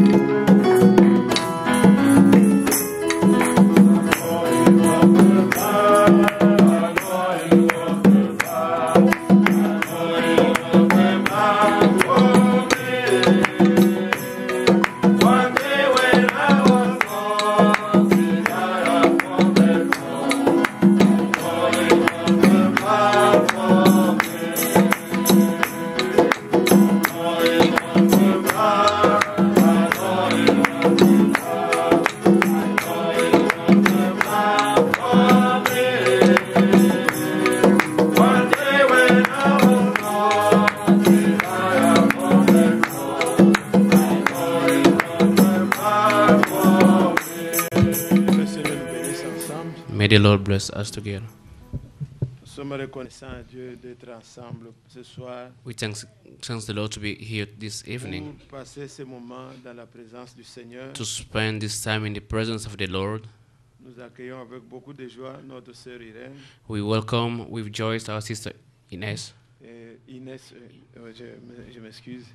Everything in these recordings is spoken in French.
Le Lord bless us together. Nous sommes reconnaissants à Dieu d'être ensemble ce soir We thank, thanks the Lord to be here this evening pour passer ce moment dans la présence du Seigneur. to spend this time in the presence of the Lord. Nous accueillons avec beaucoup de joie notre sœur Irène We welcome with joy our sister Ines. et Inès. euh, euh, je m- je m'excuse.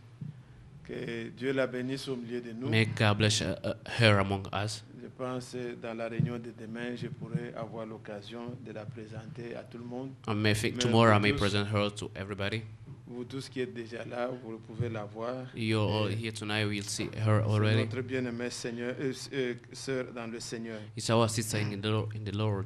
Que Dieu la bénisse au milieu de nous. May God bless uh, uh, her among us. Je pense que dans la réunion de demain, je pourrai avoir l'occasion de la présenter à tout le monde. And may think Mais tomorrow I may present her to everybody. Vous tous qui êtes déjà là, vous pouvez la voir. You're all here tonight. We'll see her already. notre bien-aimée Seigneur, euh, euh, sœur dans le Seigneur. It's our sister in the, Lord- in the Lord.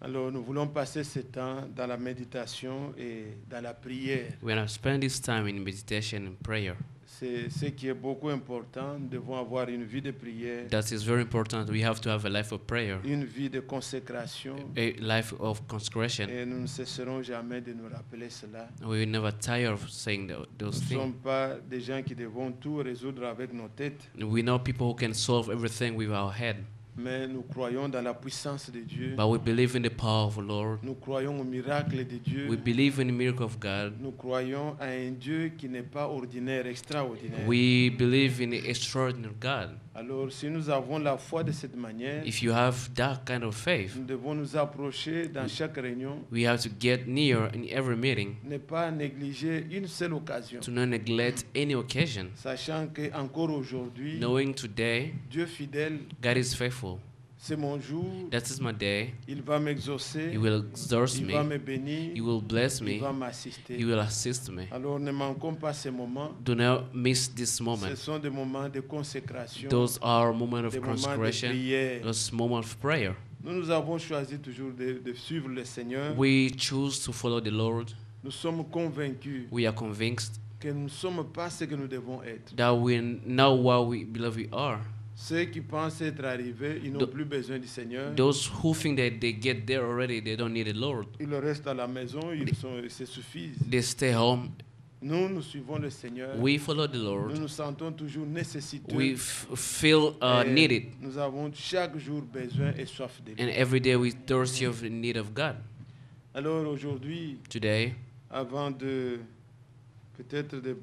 Alors, nous voulons passer ce temps dans la méditation et dans la prière. We're going to spend this time in meditation and prayer. C'est ce qui est beaucoup important. Nous devons avoir une vie de prière, That is very important. We have to have a life of prayer, une vie de consécration. a life of consecration. Et nous ne cesserons jamais de nous rappeler cela. We will never tire of saying tho- Nous those ne sommes things. pas des gens qui devons tout résoudre avec nos têtes, We know people who can solve everything with our head, mais nous croyons dans la puissance de Dieu. but we believe in the power of the Lord. Nous croyons au miracle de Dieu. We believe in the miracle of God. Nous croyons à un Dieu qui n'est pas ordinaire, extraordinaire. We believe in the extraordinary God. Alors, si nous avons la foi de cette manière, If you have that kind of faith, nous devons nous approcher dans chaque réunion, we have to get near in every meeting. Ne pas négliger une seule occasion, to not neglect any occasion, sachant que encore aujourd'hui, knowing today Dieu fidèle, God is faithful. C'est mon jour, That is my day. il va m'exaucer, He will exhort il va me. me bénir, He will bless il me. va m'assister. He will assist me. Alors ne manquons pas ces moments. Do not miss this Ce moment. sont des moments de consécration, Those are moments des of moments de consecration, prière. those moments of prayer. Nous, nous avons choisi toujours de, de suivre le Seigneur. We choose to follow the Lord. Nous sommes convaincus We are convinced que nous ne sommes pas ce que nous devons être. that we know what we believe we are. Ceux qui pensent être arrivés, ils n'ont plus besoin du Seigneur. Those who think that they get there already, they don't need the Lord. Ils restent à la maison, ils sont, ils se suffisent. They stay home. Nous, nous suivons le Seigneur. We follow the Lord. nous sentons toujours nécessiteux. We feel uh, needed. Nous avons chaque jour besoin et soif de lui. And every day we thirsty of the need of God. Alors aujourd'hui, Today, avant de peut-être de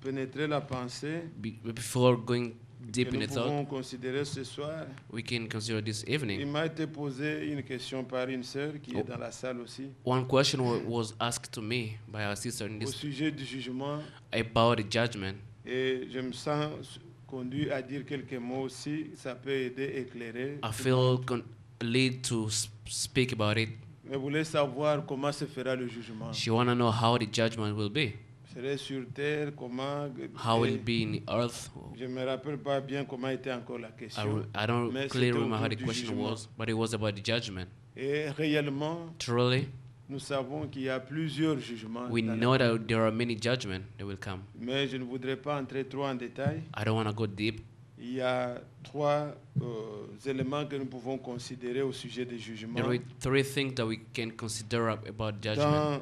pénétrer la pensée be- before going que in nous the thought, considérer ce soir, we can consider this il evening. m'a été posé une question par une sœur qui Oh. est dans la salle aussi One question wa- was asked to me by our sister in au this sujet du jugement about the judgment. et je me sens conduit à dire quelques mots aussi. Ça peut aider, éclairer. I feel con- lead to s- speak about it. Mais voulez savoir comment se fera le jugement. She wanna know how the judgment will be. Serait sur terre, comment. How will it be in earth? Je me rappelle pas bien comment était encore la I, question. I don't Mais clearly remember how the question jugement. was, but it was about the judgment. Et réellement, Truly, nous savons qu'il y a plusieurs jugements. we know that there are many judgments that will come. Mais je ne voudrais pas entrer trop en détail. I don't want to go deep. Il y a trois euh, éléments que nous pouvons considérer au sujet des jugements. There are three things that we can consider ab- about judgment.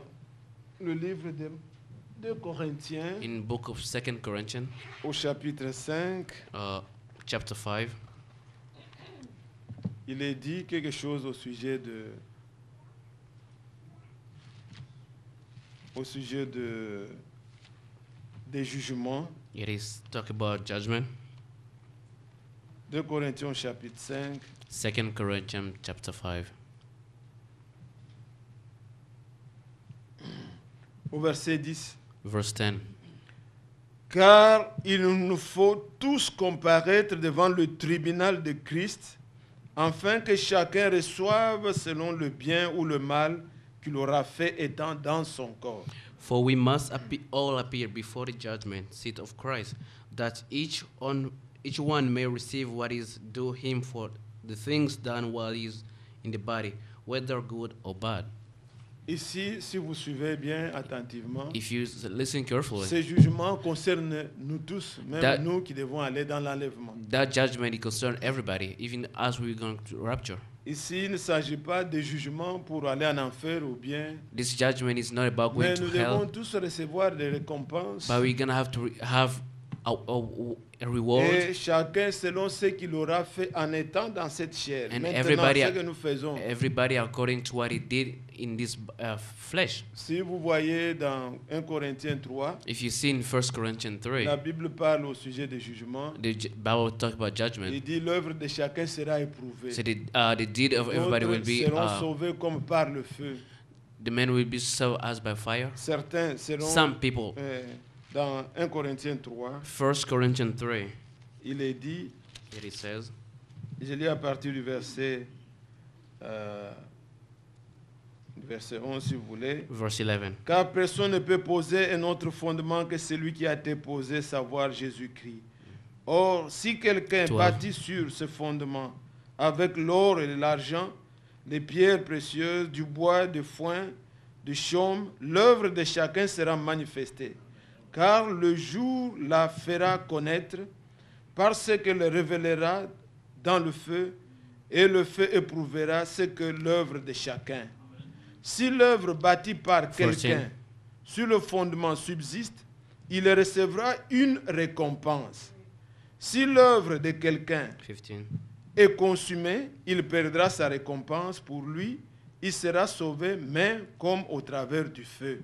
Dans le livre de 2 Corinthiens, In book of Second Corinthians, au chapitre 5, uh, chapter 5, il est dit quelque chose au sujet de au sujet de des jugements. it is talk about judgment. 2 Corinthiens chapitre 5, Second Corinthians chapter 5, au verset 10. Verse 10. Car il nous faut tous comparaître devant le tribunal de Christ, afin que chacun reçoive selon le bien ou le mal qu'il aura fait étant dans son corps. For we must appe- all appear before the judgment seat of Christ, that each on each one may receive what is due him for the things done while he is in the body, whether good or bad. Ici, si vous suivez bien attentivement, If you listen carefully, ces jugements concernent nous tous, même That- nous qui devons aller dans l'enlèvement. that judgment concerns everybody, even as we're going to rapture. Ici, il ne s'agit pas de jugement pour aller en enfer ou bien, This judgment is not about going mais to nous devons hell, tous recevoir des récompenses but we're gonna have to have a, reward, et chacun selon ce qu'il aura fait en étant dans cette chair. And Maintenant, everybody- ce que nous faisons, everybody according to what he did in this uh, flesh. si vous voyez dans 1 Corinthiens 3, If you see in 1 Corinthians 3, la Bible parle au sujet des jugements. the Bible talks about judgment. Il dit l'œuvre de chacun sera éprouvée. So the, uh, the deed of everybody will be, seront uh, sauvés comme par le feu. the men will be served as by fire. Certains seront Some people, euh, dans 1 Corinthiens 3, 1 Corinthians 3, il est dit, here it says, je lis à partir du verset, euh, verset 11 si vous voulez. verse 11. Car personne ne peut poser un autre fondement que celui qui a été posé, savoir Jésus-Christ. Or, si quelqu'un bâtit sur ce fondement avec l'or et l'argent, les pierres précieuses, du bois, du foin, du chaume, l'œuvre de chacun sera manifestée. Car le jour la fera connaître, parce que le révélera dans le feu, et le feu éprouvera ce que l'œuvre de chacun. Si l'œuvre bâtie par quelqu'un sur le fondement subsiste, il recevra une récompense. Si l'œuvre de quelqu'un 15. est consumée, il perdra sa récompense pour lui. Il sera sauvé, mais comme au travers du feu.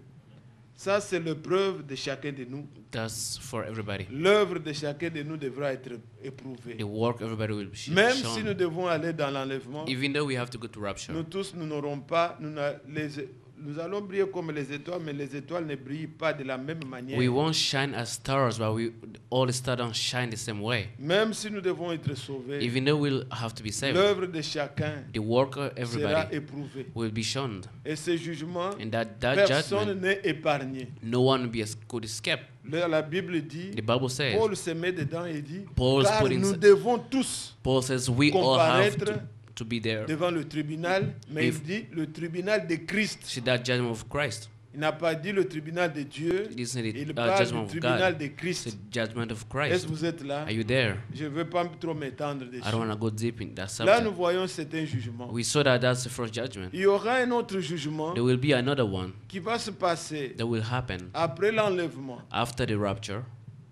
Ça, c'est l'épreuve de chacun de nous. That's for everybody. L'œuvre de chacun de nous devra être éprouvée. The work everybody will be Même shown. si nous devons aller dans l'enlèvement, Even though we have to go to rapture, nous tous, nous n'aurons pas, nous, les- nous allons briller comme les étoiles, mais les étoiles ne brillent pas de la même manière. we won't shine as stars, but we all the stars don't shine the same way. Même si nous devons être sauvés, Even though we'll have to be saved, l'œuvre de chacun the work of sera everybody éprouvée. will be shown. Et ce jugement, And that, that personne n'est épargné. no one will be could escape. La, Bible dit, The Bible says, Paul se met dedans et dit, Paul's car nous devons tous Paul says we all have to, to be there. devant le tribunal, mais If- il dit le tribunal de Christ. See that judgment of Christ. Il n'a pas dit le tribunal de Dieu, il uh, parle judgment du of tribunal God. de It's Christ. the judgment of Est-ce que vous êtes là? Are you there? Je ne veux pas trop m'étendre I don't dessus. want to go deep in that Là, nous subject. voyons c'est un jugement. We saw that that's the first judgment. Il y aura un autre jugement There will be another one qui va se passer that will happen après l'enlèvement. after the rapture.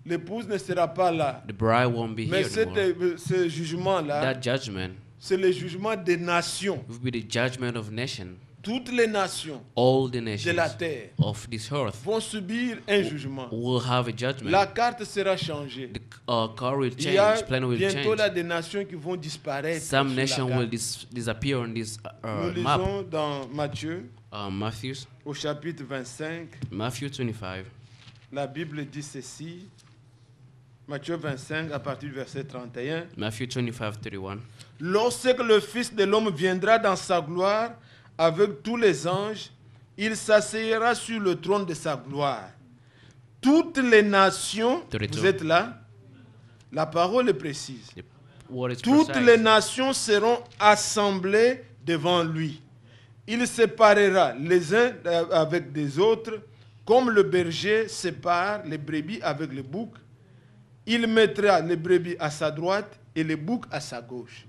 L'épouse ne sera pas là. The bride won't be Mais here cet- anymore. ce jugement-là, That judgment c'est le jugement des nations. will be the judgment of nation. Toutes les nations All the de nations la terre of this earth vont subir un jugement. will have a judgment. La carte sera changée. The uh, will Il y a change, plan will bientôt change. là des nations qui vont disparaître. Some sur la nation carte. will dis- disappear on this uh, Nous map. lisons dans Matthieu, Uh, Matthew, au chapitre 25, Matthew 25. la Bible dit ceci. Matthieu 25, à partir du verset 31. Matthew 25, 31. Lorsque le Fils de l'homme viendra dans sa gloire avec tous les anges, il s'asseyera sur le trône de sa gloire. Toutes les nations, vous êtes là La parole est précise. Toutes les nations seront assemblées devant lui. Il séparera les uns euh, avec des autres, comme le berger sépare les brebis avec les boucs. Il mettra les brebis à sa droite et les boucs à sa gauche.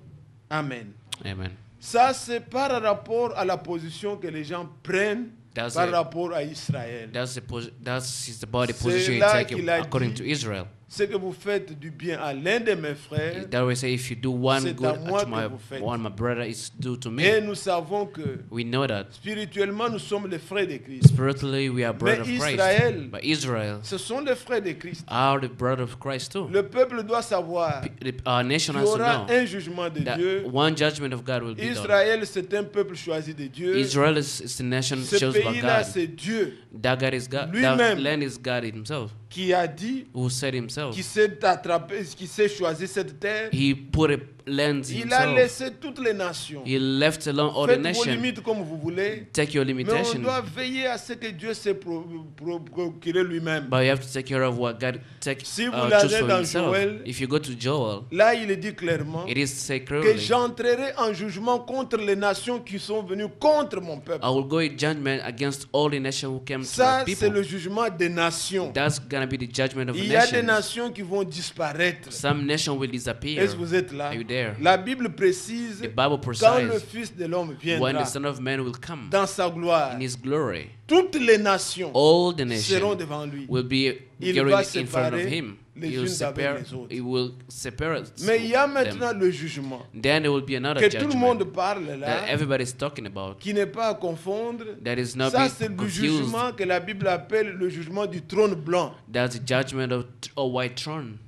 Amen. Amen. Ça, c'est par rapport à la position que les gens prennent That's par rapport à Israël. That's the that's the position you take according dit- to Israel. Ce que vous faites du bien à l'un de mes frères, That way, say if you do one C'est good to my one my brother, it's due to et me. nous savons que We know that spirituellement, nous sommes les frères de Christ. spiritually we are brother of Israël- Christ. But Israel Ce sont les frères de Christ. are the brother of Christ too. Le peuple doit savoir P- Our nation has to aura know un jugement de that Dieu. one judgment of God will be. Israël, c'est un peuple choisi de Dieu. Israel is, is the nation Ce chosen by pays-là, God. c'est Dieu. That God is God. That Lui-même. land is God Himself. Qui a dit, who said himself, qui s'est attrapé, qui s'est choisi cette terre, he put a lens il a laissé toutes les nations. He left alone all the Faites vos nations. limites comme vous voulez. Take your Mais on limitation. doit veiller à ce que Dieu s'est pro- pro- procuré lui-même. But you have to take care of what God take, Si vous uh, l'avez choose for dans himself. Joël, if you go to Joel, Là, il est dit clairement it is said que clearly, j'entrerai en jugement contre les nations qui sont venues contre mon peuple. I will go in judgment against all the nations who came to Ça, my c'est people. le jugement des nations. That's gonna be the judgment of Il y a des nations. nations qui vont disparaître. Some nations will disappear. Est-ce que vous êtes là? Are you there? La Bible précise The Bible quand le Fils de l'homme when viendra the Son of Man will come dans sa gloire, in His glory. toutes les nations All the seront devant lui. will be Il va in front of Him. les unes les autres. He will separate Mais il y a them. maintenant le jugement Then there will be another que tout le monde parle là, everybody is talking about. qui n'est pas à confondre. That is not Ça, c'est le jugement que la Bible appelle le jugement du trône blanc. That's the judgment of t- a white throne.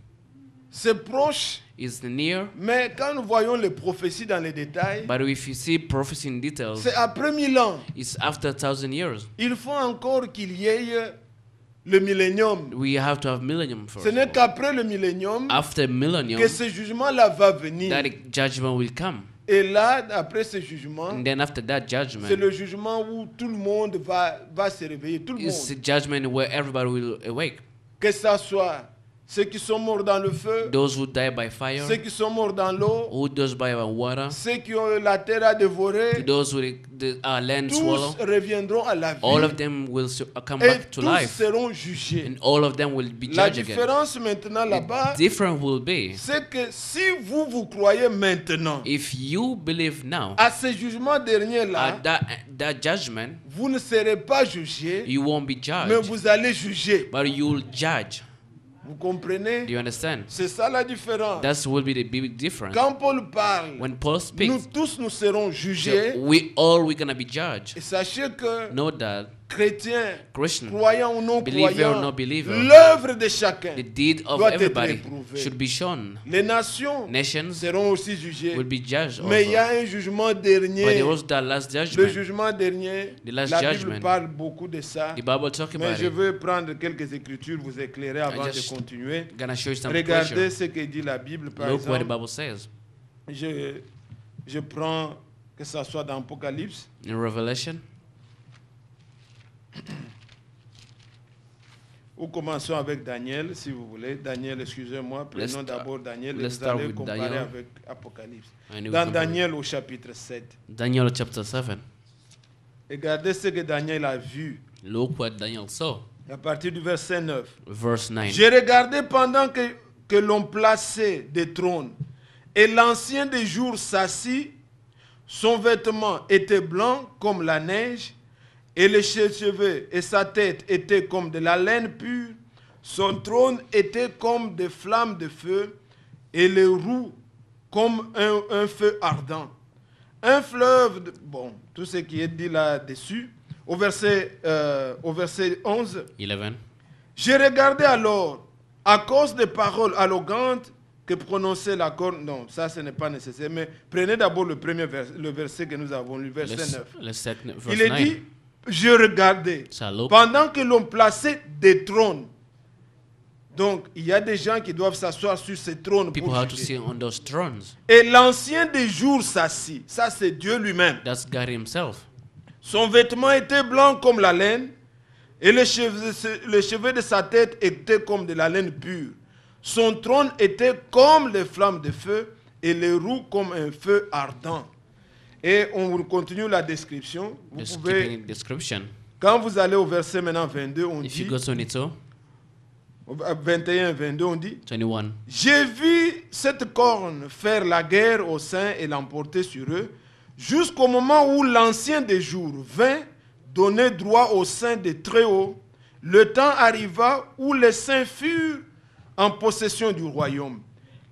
C'est proche, It's near, mais quand nous voyons les prophéties dans les détails, but if you see prophecy in details, c'est après mille ans. it's after a thousand years. Il faut encore qu'il y ait le millénium. We have to have millennium Ce first. n'est qu'après le millénium After millennium, que ce jugement-là va venir. that judgment will come. Et là, après ce jugement, And then after that c'est judgment, le jugement où tout le monde va, va se réveiller. Tout le it's monde. judgment where everybody will awake. Que ce soit ceux qui sont morts dans le feu, Those who die by fire, ceux qui sont morts dans l'eau, who those by water, ceux qui ont la terre à dévorer, those who the, uh, land swallow, tous reviendront à la vie. all of them will uh, come Et back to tous life. seront jugés. And all of them will be La judged again. différence maintenant là-bas, The difference will be c'est que si vous vous croyez maintenant if you believe now à ce jugement dernier-là, at that, that judgment, vous ne serez pas jugés, you won't be mais judged, vous allez juger. but you'll judge. Vous Do comprenez you understand? C'est ça la différence. That will be the big difference. Quand Paul parle, When Paul nous tous nous serons jugés. we all we're gonna be judged. Et sachez que Know that Christian, croyants ou non Believer or croyants, no believer, l'œuvre de chacun, the deed of doit être should be shown. les nations Nations seront aussi jugées. will be judged Mais il y a un jugement But dernier. there was that last Le jugement dernier, The last la Bible judgment. parle beaucoup de ça. The Bible talk Mais je veux prendre quelques écritures, vous éclairer avant de continuer. Gonna show you some Regardez pressure. ce que dit la Bible, par Look what the. Bible says Je, je prends, que ce soit dans Apocalypse, in Revelation. ou commençons avec Daniel, si vous voulez. Daniel, excusez-moi, prenons d'abord Daniel et vous allez comparer Daniel. avec Apocalypse. Dans. Daniel au chapitre 7, Daniel chapter 7. regardez ce que Daniel a vu Look what Daniel saw. à partir du verset 9. Verse 9. J'ai regardé pendant que, que l'on plaçait des trônes, et l'ancien des jours s'assit, son vêtement était blanc comme la neige, et les cheveux et sa tête étaient comme de la laine pure, son trône était comme des flammes de feu, et les roues comme un, un feu ardent. Un fleuve, de- bon, tout ce qui est dit là-dessus, au verset, euh, au verset 11, 11. j'ai regardé alors, à cause des paroles arrogantes que prononçait la corne. Non, ça ce n'est pas nécessaire, mais prenez d'abord le premier vers- le verset que nous avons lu, verset Let's, 9. let's check n- verse Il est 9. dit, je regardais, pendant que l'on plaçait des trônes. Donc, il y a des gens qui doivent s'asseoir sur ces trônes people pour have to juger. sit on those thrones. Et l'ancien des jours s'assit. Ça, c'est Dieu lui-même. That's God Himself. Son vêtement était blanc comme la laine, et les cheveux, les cheveux de sa tête étaient comme de la laine pure. Son trône était comme les flammes de feu, et les roues comme un feu ardent. Et on continue la description. Vous pouvez, description. quand vous allez au verset maintenant 22, on If dit, you go to 22, au 21, 22, on dit, 21. J'ai vu cette corne faire la guerre aux saints et l'emporter sur eux, jusqu'au moment où l'ancien des jours vint donner droit aux saints des Très-Hauts. Le temps arriva où les saints furent en possession du royaume.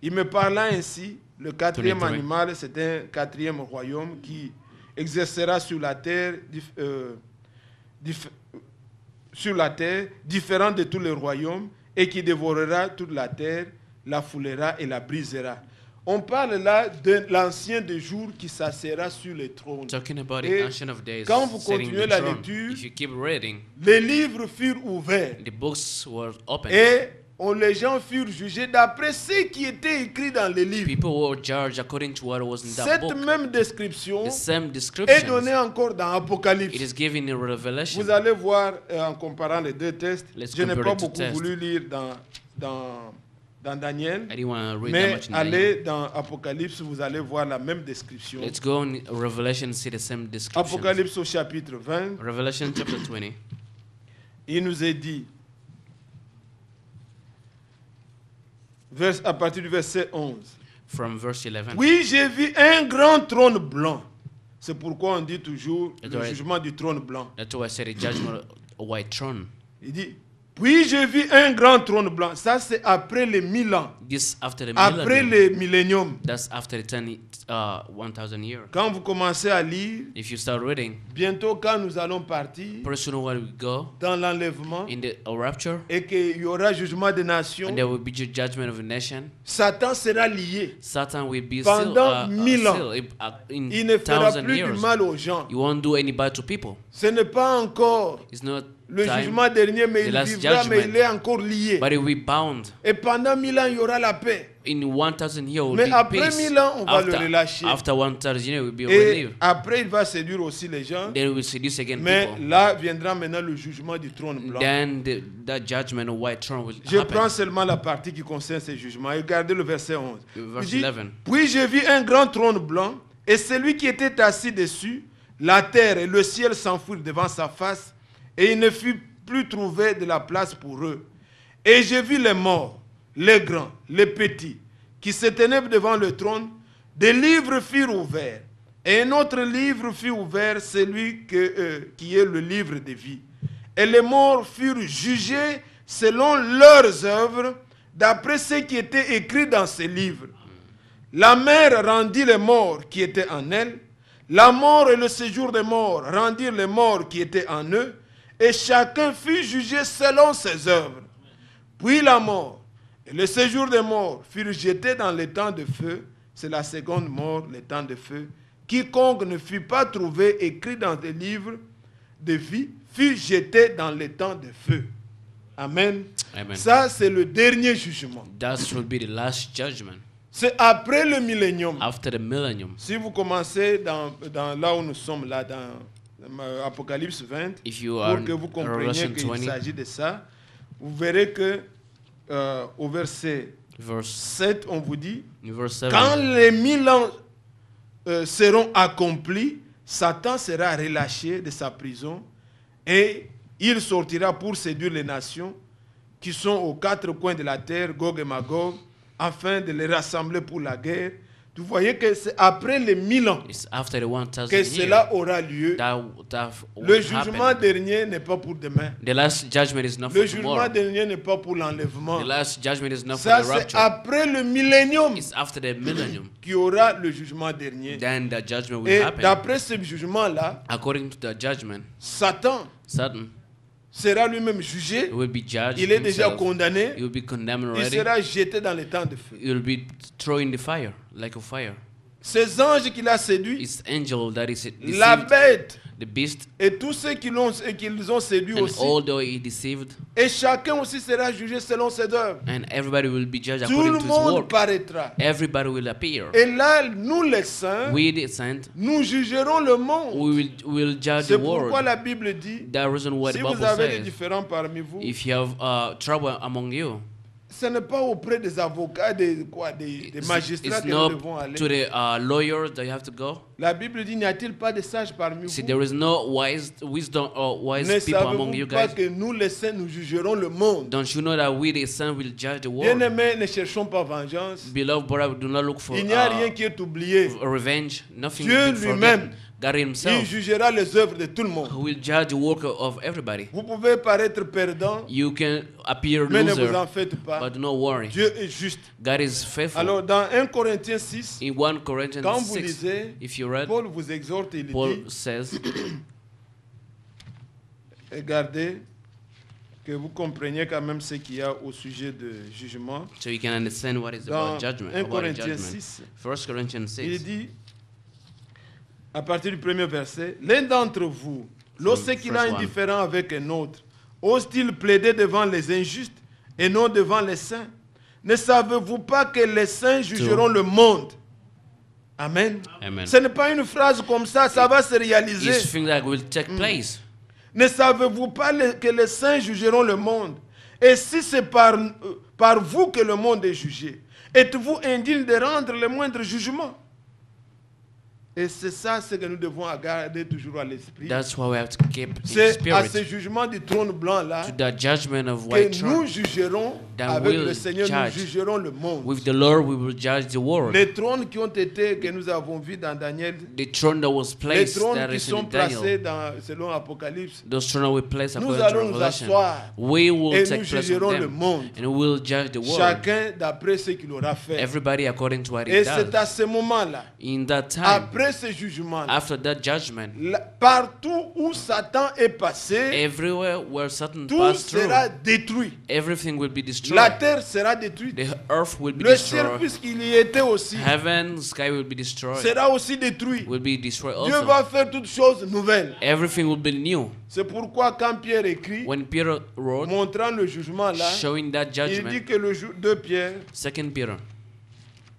Il me parla ainsi, le quatrième 23. animal, c'est un quatrième royaume qui exercera sur la terre, euh, sur la terre, différent de tous les royaumes, et qui dévorera toute la terre, la foulera et la brisera. On parle là de l'ancien des jours qui s'assera sur le trône. Talking about Et the Ancient of Days, quand vous continuez la lecture, if you keep reading, Les livres furent ouverts the books were opened. et on, les gens furent jugés d'après ce qui était écrit dans les livres. People were judged according to what was in that Cette book. même description The same est description. donnée encore dans It Apocalypse. is given in Revelation. Vous allez voir euh, en comparant les deux textes. Let's Je n'ai pas beaucoup voulu lire dans, dans, dans Daniel, I didn't want to read that mais much in Daniel? allez dans Apocalypse, vous allez voir la même description. Let's go in Revelation and see the same description. Apocalypse au chapitre 20, Revelation chapter 20. il nous est dit, à partir du verset 11. From verse 11. Oui, j'ai vu un grand trône blanc. C'est pourquoi on dit toujours le jugement du trône blanc. That's why I said the judgment white throne. Il dit, puis j'ai vu un grand trône blanc. Ça, c'est après les mille ans, This after the après millennium. les milléniums. That's after the 10, uh, 1000 years. Quand vous commencez à lire, If you start reading, bientôt quand nous allons partir go dans l'enlèvement et qu'il y aura jugement des nations, and there will be the judgment of a nation. Satan sera lié. Satan will be Pendant still, uh, uh, mille ans. still uh, in Il ne fera plus du years. mal aux gens. You won't do any bad to people. Ce n'est pas encore It's not le time, jugement dernier, mais il vivra, mais il est encore lié. but it will be bound. Et pendant mille ans, il y aura la paix. In 1000 years, will Mais après peace. 1000 ans, on va le after, relâcher. After 1000 years, will be Et après, il va séduire aussi les gens. Then we will seduce again Mais people. là viendra maintenant le jugement du trône blanc. Then the, that judgment of white throne will Je happen. prends seulement la partie qui concerne ces jugements. Et Regardez le verset 11. Verse Il dit, 11. Puis j'ai vu un grand trône blanc, et celui qui était assis dessus, la terre et le ciel s'enfuirent devant sa face, et il ne fut plus trouvé de la place pour eux. Et j'ai vu les morts, les grands, les petits, qui se tenaient devant le trône. Des livres furent ouverts, et un autre livre fut ouvert, celui euh, qui est le livre de vie. Et les morts furent jugés selon leurs œuvres, d'après ce qui était écrit dans ces livres. La mer rendit les morts qui étaient en elle. La mort et le séjour des morts rendirent les morts qui étaient en eux. Et chacun fut jugé selon ses œuvres. Puis la mort et le séjour des morts furent jetés dans les temps de feu. C'est la seconde mort, les temps de feu. Quiconque ne fut pas trouvé écrit dans des livres de vie fut jeté dans les temps de feu. Amen. Amen. Ça, c'est le dernier jugement. That will be the last judgment C'est après le millénium. after the millennium. Si vous commencez dans, dans là où nous sommes, là, dans Apocalypse 20, If you are pour que vous compreniez qu'il 20, s'agit de ça, vous verrez que euh, au verset verse, 7, on vous dit, in verse 7, quand les mille ans euh, seront accomplis, Satan sera relâché de sa prison et il sortira pour séduire les nations qui sont aux quatre coins de la terre, Gog et Magog, afin de les rassembler pour la guerre. Vous voyez que c'est après les mille ans it's after the 1000 que cela aura lieu. that, that Le jugement happen. dernier n'est pas pour demain. The last judgment is not Le for jugement tomorrow. dernier n'est pas pour l'enlèvement. Ça, c'est après le millénium It's after the millennium. qu'il y aura le jugement dernier. Then the judgment will Et happen. d'après ce jugement-là, According to the judgment, Satan Satan sera lui-même jugé. will be judged. Il est déjà condamné. He will be condemned Il sera jeté dans les temps de feu. He will be thrown in the fire, like a fire. Ces anges qu'il a séduits, It's angel that is la bête the beast, et tous ceux qui l'ont et qu'ils ont séduit and aussi. he deceived, Et chacun aussi sera jugé selon ses œuvres. and everybody will be judged Tout according le to his monde work. paraîtra. Everybody will appear. Et là, nous les saints, We the saint, nous jugerons le monde. we will, will judge C'est the pourquoi world. la Bible dit, That reason why si the vous Bible avez des says, différends parmi vous, if you have uh, trouble among you, ce n'est pas auprès des avocats, des, quoi, des, des magistrats it's que nous devons aller. to the uh, lawyers that you have to go. La Bible dit, n'y a-t-il pas de sages parmi See, vous? there is no wise wisdom or wise Ne people among you savez-vous pas guys? que nous, les saints, nous jugerons le monde? Don't you know that we, the Son, will judge the world? Bien-aimés, ne cherchons pas vengeance. Beloved brother, do not look for Il n'y a uh, rien qui est oublié. revenge. Nothing Dieu lui-même, God Il Himself jugera les œuvres de tout le monde. who will judge the work of everybody. Vous pouvez paraître perdant, You can appear mais ne vous loser, en faites pas. but not worry. Dieu est juste. God is faithful. Alors, dans 1 Corinthiens 6, In 1 Corinthians quand vous 6, lisez, if you read, Paul vous exhorte, il Paul dit, says, regardez, que vous compreniez quand même ce qu'il y a au sujet de jugement. So you can understand what is Dans about judgment. 1 About Corinthiens judgment. 6, 1 Corinthians il 6. dit, à partir du premier verset, l'un d'entre vous, lorsqu'il a différend avec un autre, ose-t-il plaider devant les injustes et non devant les saints? Ne savez-vous pas que les saints jugeront le monde? Amen. Amen. Ce n'est pas une phrase comme ça, ça va se réaliser. Will take place. Ne savez-vous pas que les saints jugeront le monde? Et si c'est par, euh, par vous que le monde est jugé, êtes-vous indigne de rendre le moindre jugement? Et c'est ça ce que nous devons garder toujours à l'esprit. That's why we have to keep in C'est à ce spirit jugement du trône blanc là to the judgment of white que nous throne. jugerons That avec le Seigneur, judge. nous jugerons le monde. With the Lord, we will judge the world. Les trônes qui ont été, que nous avons vus dans Daniel, The throne that was les placed trônes that qui is sont in placés Daniel. dans, selon Apocalypse, Those thrones that we place nous according to allons nous Revelation. asseoir We will et take nous place on jugerons le them. monde. And we will judge the world. Chacun d'après ce qu'il aura fait. Everybody according to what he Et c'est à does. ce In that time, après ce jugement, after that judgment, partout où Satan est passé, everywhere where Satan tout passed through, sera détruit. everything will be La destroyed. terre sera détruite. The earth will be Le ciel, destroyed. puisqu'il y était aussi, Heaven, sky will be destroyed. sera aussi détruit. Will be destroyed Dieu va faire toutes choses nouvelles. Everything will be new. C'est pourquoi quand Pierre écrit, When Peter wrote, montrant le jugement là, showing that il judgment, dit que le jour de Pierre, Peter,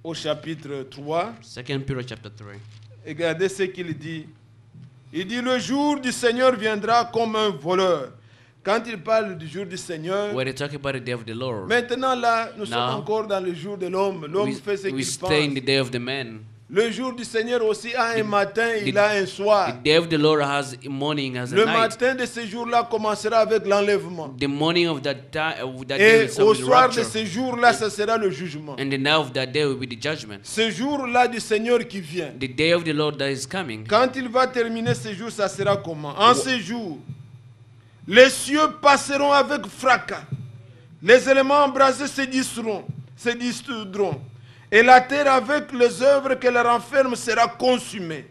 au chapitre 3, Second Peter chapter three. Regardez ce qu'il dit. Il dit, le jour du Seigneur viendra comme un voleur. Quand il parle du jour du Seigneur, Where they talk about the day of the Lord, maintenant là, nous sommes encore dans le jour de l'homme. L'homme we, fait ce qu'il in pense. the day of the man. Le jour du Seigneur aussi a un The- matin, il the- a un soir. The day of the Lord has a morning as a Le night. matin de ce jour-là commencera avec l'enlèvement. The morning of that time, of that day Et start au soir de ce jour-là, ce sera le jugement. And the night of that day will be the judgment. Ce jour-là du Seigneur qui vient. The day of the Lord that is coming. Quand il va terminer ce jour, ça sera comment? En ce jour, les cieux passeront avec fracas. Les éléments embrasés se dissoudront, se dissoudront. Et la terre avec les œuvres qu'elle renferme sera consumée.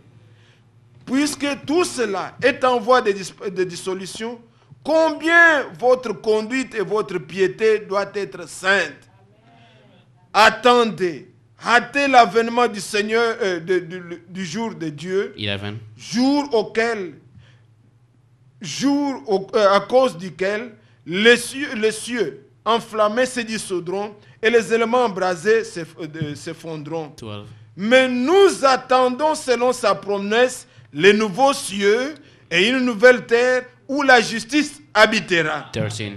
Puisque tout cela est en voie de, dis- de dissolution, combien votre conduite et votre piété doit être sainte? Attendez, hâtez l'avènement du Seigneur, euh, de- du- du jour de Dieu, 11. jour auquel, jour au- euh, à cause duquel les cieux, les cieux enflammés se dissoudront et les éléments embrasés euh, s'effondreront. 12. Mais nous attendons selon sa promesse les nouveaux cieux et une nouvelle terre où la justice habitera. 13.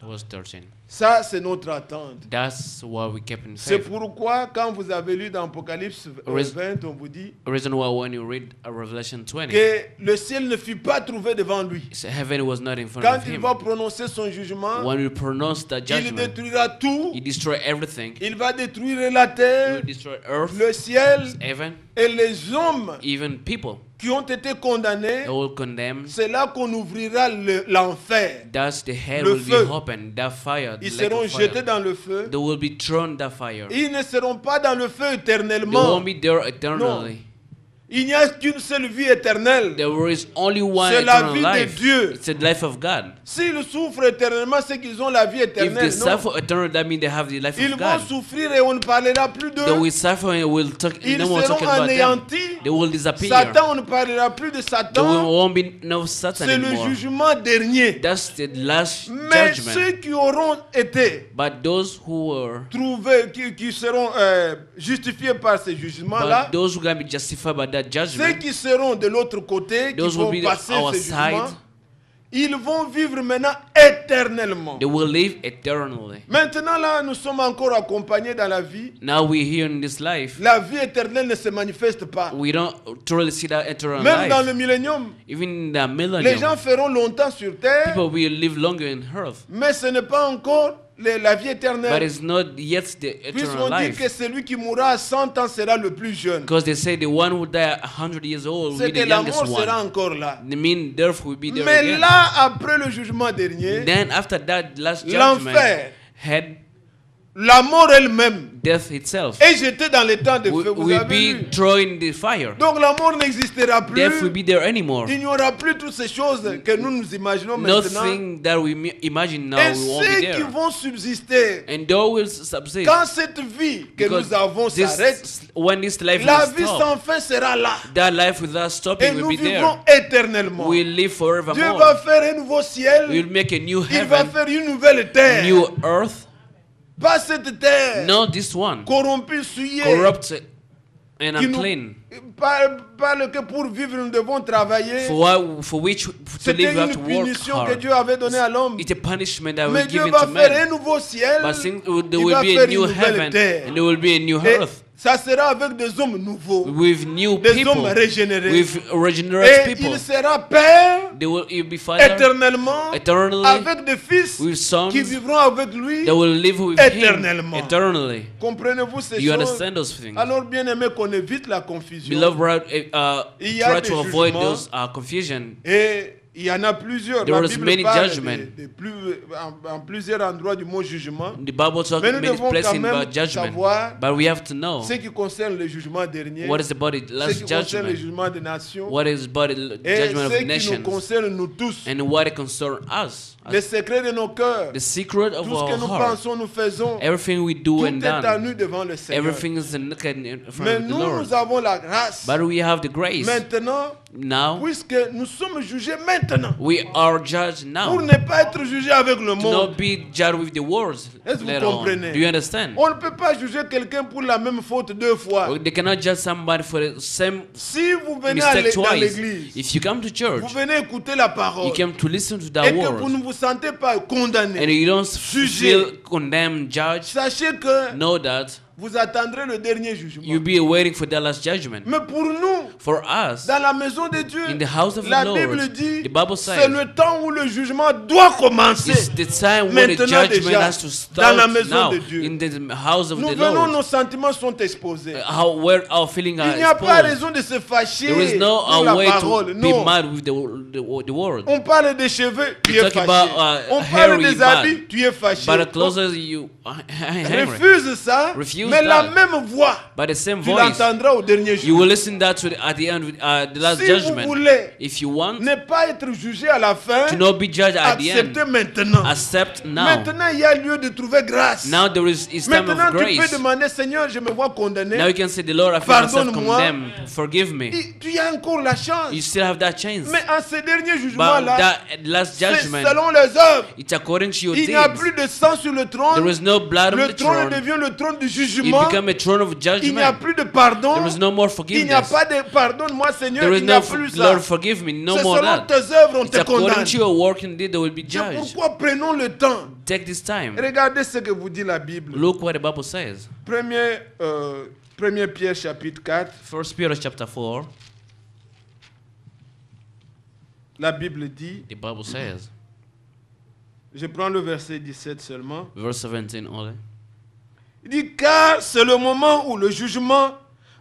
That was 13. Ça, c'est notre attente. That's what we kept in C'est pourquoi, quand vous avez lu dans Apocalypse Res- 20, on vous dit Reason why when you read uh, Revelation 20, que le ciel ne fut pas trouvé devant lui. it's- heaven was not in front Quand of il him. va prononcer son jugement, When we pronounce that il judgment, détruira tout. he destroy everything. Il va détruire la terre, will destroy earth, le ciel heaven, et les hommes even people. Qui ont été condamnés. C'est là qu'on ouvrira le- l'enfer. The Le will feu. fire, the Ils seront jetés dans le feu. They will be thrown that fire. Ils ne seront pas dans le feu They éternellement. won't be there eternally. Il n'y a qu'une seule vie éternelle. There is only one C'est la eternal vie de life. Dieu. It's the life of God. S'ils souffrent éternellement, c'est qu'ils ont la vie If they éternelle. Non? suffer eternally, that means they have the life Ils of vont God. souffrir et on ne parlera plus They d'eux. will suffer and will talk. Ils no seront talking about them. anéantis. They will disappear. Satan, on ne parlera plus de There Satan. won't be no Satan C'est le anymore. jugement dernier. That's the last Mais judgment. ceux qui auront été But those who were, trouvés, qui, qui seront euh, justifiés par ces jugements-là, but those who be justified by that ceux judgment, qui seront de l'autre côté, qui those will vont be passer our ces side. jugements, ils vont vivre maintenant éternellement. they will live eternally. Maintenant là, nous sommes encore accompagnés dans la vie. Now we're here in this life. La vie éternelle ne se manifeste pas. We don't truly see that eternal Même dans life. le millénium, Even in the les gens millennium, feront longtemps sur terre, people will live longer in earth. mais ce n'est pas encore le- la vie But éternelle. it's not yet the Puisqu'on eternal dit que celui qui mourra à 100 ans sera le plus jeune. Because they say the one who a hundred years old will C'est be que the la youngest mort sera encore là. The mean death will be there Mais again. là, après le jugement dernier, Then after that last judgment L'enfer. had la mort elle-même death itself, est jetée dans les temps de will, feu. Vous will avez be vu thrown in the fire. Donc la mort n'existera plus. Death will be there anymore. Il n'y aura plus toutes ces choses que nous nous imaginons maintenant. Nothing that we imagine now Et won't ceux be qui there. vont subsister, And those will subsist. quand cette vie que Because nous avons s'arrête, when this life la will vie stop, sans fin sera là. that life without Et stopping will nous be vivrons there. éternellement. We'll live Dieu va forevermore. faire un nouveau ciel. We'll make a new Il va heaven, faire une nouvelle terre. new earth. Pas cette terre Not this one, corrompue, souillée. corrupt and unclean. Par, par lequel pour vivre nous devons travailler. For, what, for which to C'était live we have une to work punition que. Dieu avait donnée à l'homme. It's a punishment that Mais Dieu va faire un nouveau ciel. But since there Il will be a new heaven and there will be a new earth ça sera avec des hommes nouveaux, with new des people, hommes régénérés. with regenerate Et people. il sera père They will he'll be father éternellement eternally avec des fils with sons qui vivront avec lui. that will live with éternellement. eternally. Comprenez-vous ces You choses? understand those things? Alors bien aimé qu'on évite la confusion. Beloved, brother, uh, Il y a try des to avoid those uh, confusion. Et il y en a plusieurs. There la Bible many parle de, de plus, en, en plusieurs endroits du mot jugement. The Bible talks Mais nous many devons quand même savoir but we have to know Ce qui concerne le jugement dernier, what is about the ce qui concerne le jugement des nations, what is about the et ce qui nous concerne nous tous. and what us. Les secrets de nos cœurs, The secret of tout ce que nous heart, pensons, nous faisons, everything we do tout and est à done, nous devant le Seigneur. everything is naked in front Mais of the nous, Lord. nous avons la grâce. But we have the grace Maintenant, now. puisque nous sommes jugés maintenant, We are judged pour now. ne pas être jugés avec le To monde. not be judged with the words Est-ce que vous later on. comprenez? Do you understand? On ne peut pas juger quelqu'un pour la même faute deux fois. They cannot judge somebody for the same Si vous venez à mistake l'église, If you come to church, vous venez écouter la parole you came to listen to et that que vous word, ne vous sentez pas and condamné, you don't Jugé. feel condemned, judged, sachez que know that vous attendrez le dernier jugement. you'll be waiting for that last judgment. Mais pour nous, For us, dans la maison de Dieu, in the house of la the Lord, Bible dit the Bible c'est le temps où le jugement doit commencer. it's the time when the judgment déjà, has to dans la maison now de Dieu. in the house of Nous the venons, Lord. nos sentiments sont exposés. How where our feelings Il n'y a pas exposed. raison de se fâcher There is no pour uh, la way parole. to be mad with the, the, the word. On parle des cheveux, tu es fâché. about, uh, On parle des habits, tu es fâché. But the closer you Refuse ça, Refuse mais la that. même voix, by the same tu voice, l'entendras au dernier you will jour. listen that to the, at the end, uh, the last Si vous judgment. voulez If you want ne pas être jugé à la fin, to not be judged at the acceptez end, maintenant. accept now. Maintenant, il y a lieu de trouver grâce. Now there is it's time Maintenant, of tu peux grace. demander, Seigneur, je me vois condamné. Now you can say, the Lord, I feel myself Pardonne-moi. condemned. Forgive me. Et Tu as encore la chance. You still have that chance. Mais en ces derniers But jugements-là, that last c'est judgment, selon les œuvres. it's according to your Il n'y a deeds. plus de sang sur le trône. There is no blood on Le the trône throne. devient le trône du It jugement. become a throne of Il n'y a plus de pardon. There is no more Il n'y a pas de pardonne-moi Seigneur. There is Il n'y a no plus ça. Lord forgive me, no C'est more selon that. tes œuvres on It's te condamne. to your work indeed they will be C'est judged. pourquoi prenons le temps? Take this time. Regardez ce que vous dit la Bible. Look what the Bible says. Premier, euh, premier Pierre chapitre 4. First Peter chapter 4, La Bible dit, the Bible says, je prends le verset 17 seulement. verse 17 only. Il dit, car c'est le moment où le jugement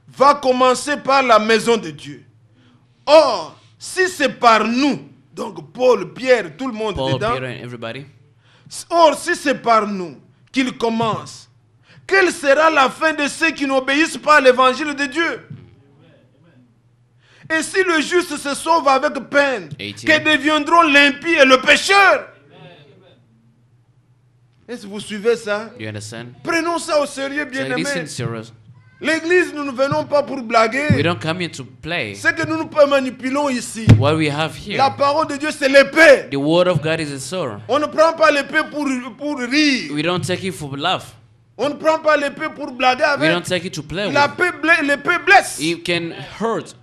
va commencer par la maison de Dieu. Or, si c'est par nous, donc Paul, Pierre, tout le monde Paul, dedans, or si c'est par nous qu'il commence, quelle sera la fin de ceux qui n'obéissent pas à l'évangile de Dieu? Et si le juste se sauve avec peine, 18. que deviendront l'impie et le pécheur? Est-ce que vous suivez ça? You understand? Prenons ça au sérieux, bien aimé. serious. L'église, nous ne venons pas pour We blaguer. don't come here to play. Ce que nous nous manipulons ici, What we have la here, parole de Dieu, c'est l'épée. the word of God is a sword. On ne prend pas l'épée pour, pour rire. We don't take it for laugh. On ne prend pas l'épée pour blaguer We avec. don't take it to play La with. L'épée blesse. It can hurt.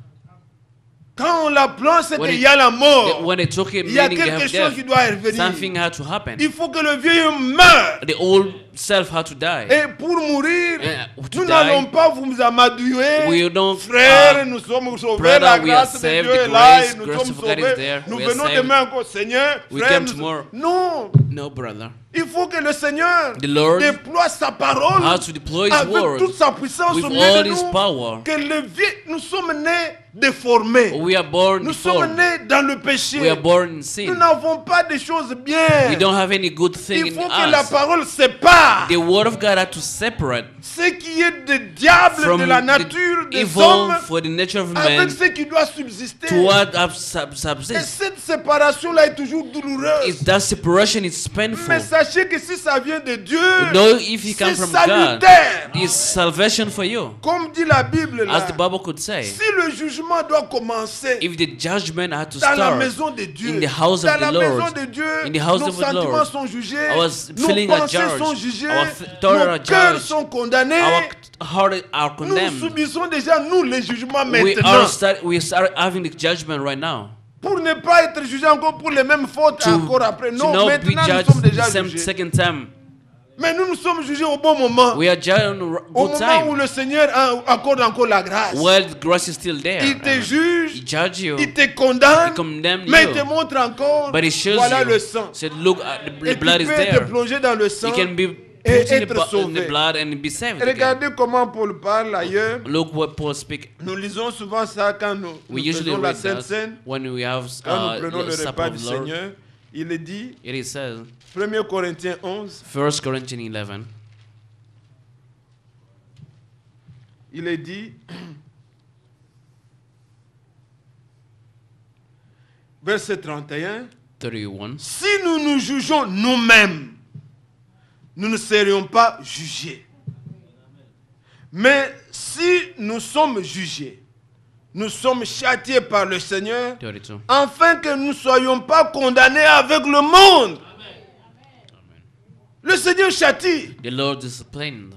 Quand on la plante, c'est qu'il y a la mort. When they took it, Il y a quelque chose qui doit revenir. Something had to happen. Il faut que le vieil homme meure. The old self had to die. Et pour mourir, Eh, nous n'allons pas vous amadouer. We don't, Frères, uh, nous sommes sauvés, brother, la we are grâce de saved, Dieu est là, et nous sommes sauvés. Nous we are venons demain encore, Seigneur, frère, nous-. Non, No, brother. il faut que le Seigneur The Lord déploie sa parole has to deploy His avec word toute sa puissance au milieu de nous. Que le nous sommes nés déformés. We are born Nous sommes nés dans le péché. We are born in Nous sin. n'avons pas choses bien. We don't have any good thing Il in faut que la parole sépare The word of God had to separate ce qui est de diable, from de la nature des hommes, for the nature of avec ce qui doit subsister. Et cette séparation-là est toujours douloureuse. Is that separation is painful. Mais sachez que si ça vient de Dieu, if c'est comes from God, salutaire. salvation for you. Comme dit la Bible là, As the Bible could say, si le jugement doit commencer if the judgment had to dans la maison de Dieu, in the house of dans the la Lord, maison de Dieu, in the house nos of the sentiments Lord, sont jugés, nos are pensées sont jugées, thoughts nos are cœurs sont condamnés. are Nous subissons déjà nous les jugements We maintenant. are start, we start having the judgment right now. Pour ne pas être jugés encore pour les mêmes fautes To, encore après. Non, maintenant nous sommes déjà jugés. second time. Mais nous nous sommes jugés au bon moment. We are judged Au moment où le Seigneur accorde encore la grâce. The grace is still there. Il te He juge, judge you. il te condamne, He mais you. il te montre encore, But he shows voilà you. le sang. Said, look, uh, the, Et the blood tu is peux te there. plonger dans le sang. You can be et être sauvé. the blood and be saved. again. Regardez comment Paul parle ailleurs. Look what Paul speak. Nous lisons souvent ça quand nous, We nous faisons la Sainte Seine, when we have quand uh, nous prenons the le repas of du. Seigneur. Il est dit, It is says, 1 Corinthiens 11, 1 Corinthians 11, il est dit, verset 31, 31. si nous nous jugeons nous-mêmes, nous ne serions pas jugés. Mais si nous sommes jugés, nous sommes châtiés par le Seigneur, 32. afin que nous ne soyons pas condamnés avec le monde. Le Seigneur châtie. The Lord disciplined.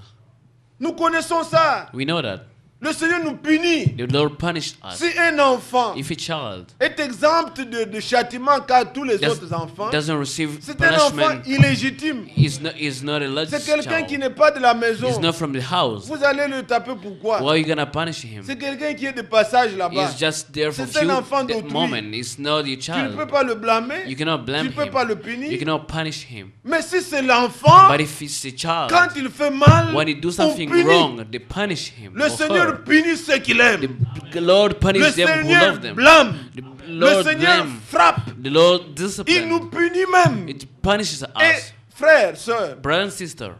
Nous connaissons ça. We know that. Le Seigneur nous punit. The Lord punished us. Si un enfant If a child est exempt de, de châtiment car tous les autres enfants, c'est un enfant illégitime. is not, is not a C'est quelqu'un qui n'est pas de la maison. He's not from the house. Vous allez le taper pourquoi? Why are you gonna punish him? C'est quelqu'un qui est de passage là-bas. He's just there for C'est un enfant d'autrui. moment. It's not your Tu ne peux child. pas le blâmer. You cannot Tu blame ne peux him. pas le punir. You cannot punish him. Mais si c'est l'enfant, But if it's a quand child, il fait mal, when he do on something punit. wrong, they punish him. Le Seigneur her. punit ceux qu'il aime. The Lord them who Seigneur love them. blâme. The Le Lord Seigneur blame. frappe. The Lord Il nous punit même. It punishes Et us. frères, sœurs,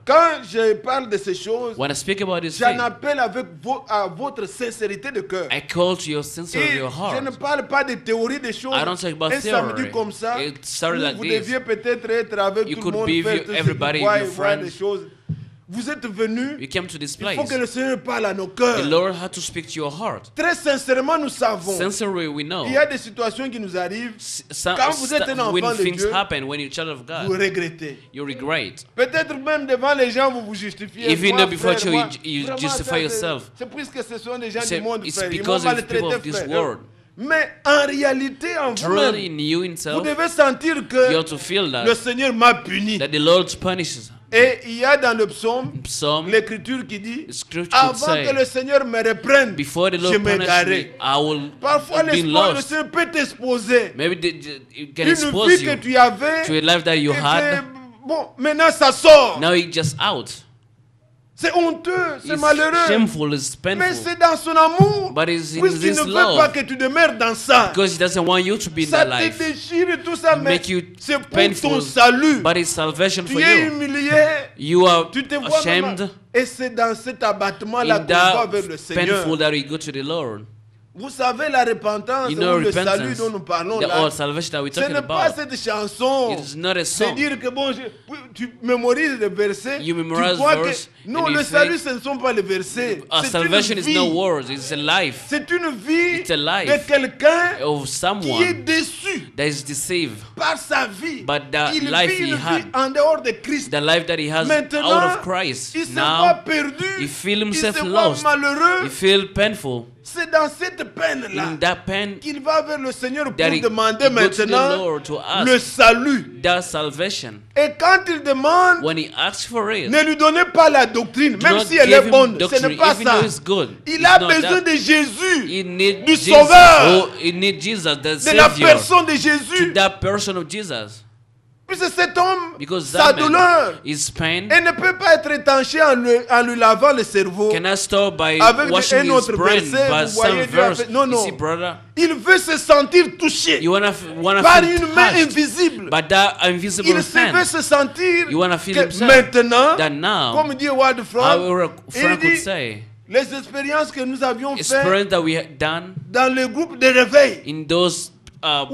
quand je parle de ces choses, when I speak about this j'en appelle avec vo- à votre sincérité de cœur. I call to your Et your je ne heart. parle pas de théorie des choses. I don't talk about Un samedi theory. comme ça, like vous deviez peut-être être avec You tout le monde, faire tout ce et des choses. Vous êtes venus, You came to this il faut place. que le Seigneur parle à nos cœurs. The Lord had to speak to your heart. Très sincèrement, nous savons. Sincerely, we know. Il y a des situations qui nous arrivent, S- Quand vous êtes un st- when enfant de things Dieu, happen, when you're child of vous God, regrettez. you regret. Peut-être même devant les gens, vous vous justifiez. Even Moi, before frère, you- moi, you vraiment, justify yourself. C'est puisque ce sont des gens du monde, it's frère. Ils because of the people of this frère. world. Mais en réalité, en vous-même, vous himself, devez sentir que le Seigneur m'a puni. that the Lord punishes. Et il y a dans le psaume l'écriture qui dit Avant que le Seigneur me reprenne, before the je Lord me punishes me, garais. I will Parfois, l'espoir, le. Seigneur peut t'exposer. Maybe the, it can Une expose vie que tu avais, to a life that you que, had. bon, maintenant ça sort. Now it's just out. C'est honteux, c'est malheureux. shameful, it's Mais c'est dans son amour. But it's in Puisqu'il this ne veut love. pas que tu demeures dans ça. Because he doesn't want you to be in Ça that te déchire et tout ça, mais c'est pour ton salut. But it's salvation Tu for es you. humilié. You are Tu te vois même- ashamed. Et c'est dans cet abattement-là qu'on va vers le Seigneur. painful that we go to the Lord. Vous savez, la repentance You know ou le salut dont nous parlons là, salvation that ce n'est pas cette chanson. C'est dire que bon, je- tu mémorises les versets. You tu memorize crois verse, que non, le salut, ce ne sont pas les versets. C'est salvation une no vie. life C'est une vie It's a life de quelqu'un qui est déçu that is deceived. par sa vie. But the Il life vit he une vie had, en dehors de Christ. The life that he has Maintenant, out of Christ. il se voit perdu. he feel il se voit lost. malheureux. he feel painful. C'est dans cette peine-là qu'il va vers le Seigneur pour demander maintenant le salut. Et quand il demande, When he asks for it, ne lui donnez pas la doctrine, Do même si elle est bonne. Ce n'est pas ça. good. Il a besoin that. de Jésus, du Jesus. Sauveur. Oh, de la personne de Jésus. that person of Jesus. Puisque cet homme, Because sa douleur, his pain elle ne peut pas être étanchée en, lui lavant le cerveau. cannot stop by Avec washing un his autre brain verset, by vous voyez, some Dieu a verse. fait- non, non. see, brother, Il veut se sentir touché you wanna wanna par feel une main touched invisible. by that invisible Il se veut se sentir You wanna feel que himself? maintenant, that now, comme dit Ward Frank, il Frank dit, say, les expériences que nous avions faites dans le groupe de réveil, in those uh,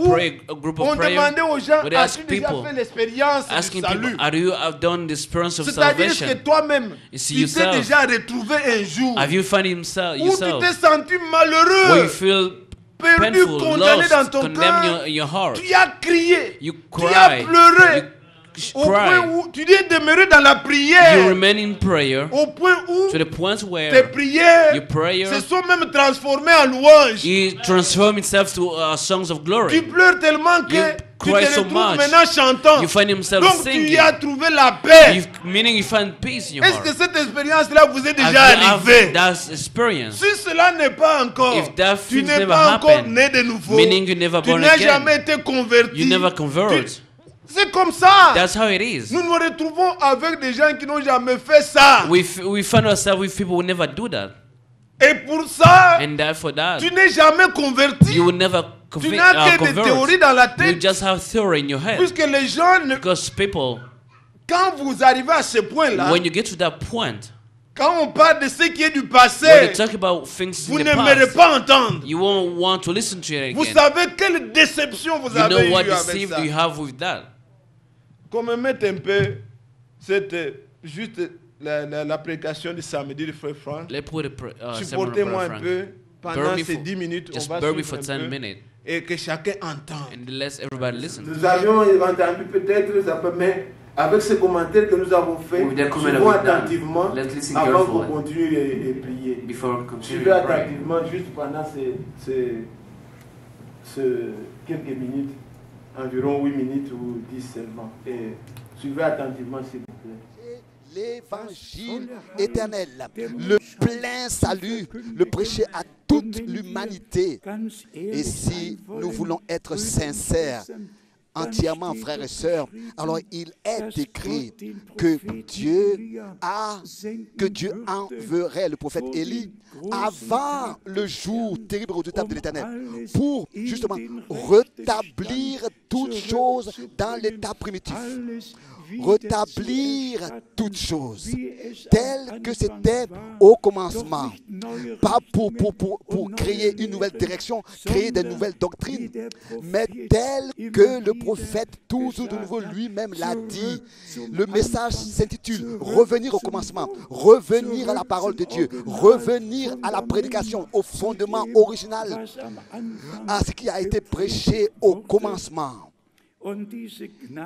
a group on prayer, demandait aux gens, where they as-tu ask déjà people, fait l'expérience du asking salut people, have you have done the experience of C'est-à-dire que salvation? toi-même, You see tu t'es yourself. déjà retrouvé un jour Have you found himself, où tu yourself? t'es senti where you malheureux, feel perdu, painful, condamné lost, dans ton condemned in your, cœur. your heart? Tu as crié, You tu as cry, pleuré, you au point où tu es demeuré dans la you prière, remain in prayer au point où to the point tes where prières your prayer se sont même transformées en louanges. he transform itself to uh, songs of Tu glory. pleures tellement que You tu te so much. maintenant chantant. You find himself Donc tu singing. y as trouvé la paix. You, meaning you find peace in your Est-ce que cette expérience-là vous est déjà you arrivée? that experience? Si cela n'est pas encore, If that tu n'es never pas encore happened, né de nouveau. meaning you never tu born n'as again. jamais été converti. You never convert. Tu- C'est comme ça. That's how it is. Nous nous retrouvons avec des gens qui n'ont jamais fait ça. We, we find ourselves with people who never do that. Et pour ça, And that for that, tu n'es jamais converti. you will never Tu n'as uh, que des théories convert. dans la You tête. just have theory in your head. Puisque les gens, ne- Because people, quand vous arrivez à ce point-là, when you get to that point, quand on parle de ce qui est du passé, you talk about things vous n'aimerez pas entendre. you won't want to listen to it Vous again. savez quelle déception vous You know avez what eue avec ça. you have with that. Qu'on me mette un peu cette, juste la, la, la prédication du samedi du frère Franck. Uh, Supportez-moi un peu pendant ces for- 10 minutes. Just on va me for un 10 peu minutes et que chacun entende. and let everybody listen. Nous avions entendu peut-être, ça peut, mais avec ces commentaires que nous avons comment suivons attentivement avant qu'on continue et, et prier. Suivez attentivement juste pendant ces, ces, ces quelques minutes, environ 8 minutes ou 10 seulement. Et suivez attentivement s'il vous plaît. l'évangile éternel, le plein salut, le prêcher à toute l'humanité. Et si nous voulons être sincères, entièrement frères et sœurs, alors il est écrit que Dieu a, que Dieu enverrait le prophète Élie avant le jour terrible redoutable de l'éternel pour justement rétablir toutes choses dans l'état primitif rétablir toutes choses telles que c'était au commencement. Pas pour, pour, pour, pour créer une nouvelle direction, créer de nouvelles doctrines, mais telles que le prophète toujours de nouveau lui-même l'a dit. Le message s'intitule Revenir au commencement, revenir à la parole de Dieu, revenir à la prédication, au fondement original, à ce qui a été prêché au commencement.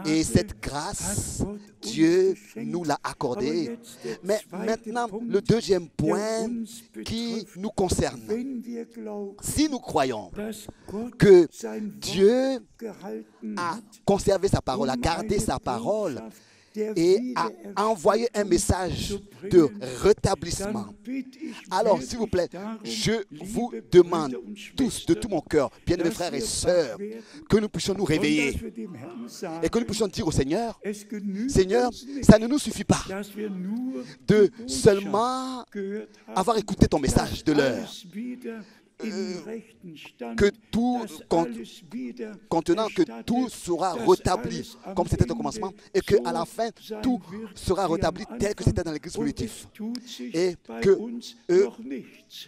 Et cette grâce, Dieu nous l'a accordée. Mais maintenant, le deuxième point qui nous concerne. Si nous croyons que Dieu a conservé sa parole, a gardé sa parole et a envoyé un message de rétablissement. Alors, s'il vous plaît, je vous demande tous, de tout mon cœur, bien-aimés frères et sœurs, que nous puissions nous réveiller et que nous puissions dire au Seigneur, Seigneur, ça ne nous suffit pas de seulement avoir écouté ton message de l'heure. Que tout con- contenant que tout sera rétabli comme c'était au commencement et que à la fin tout sera rétabli tel que c'était dans l'église primitive. et que euh,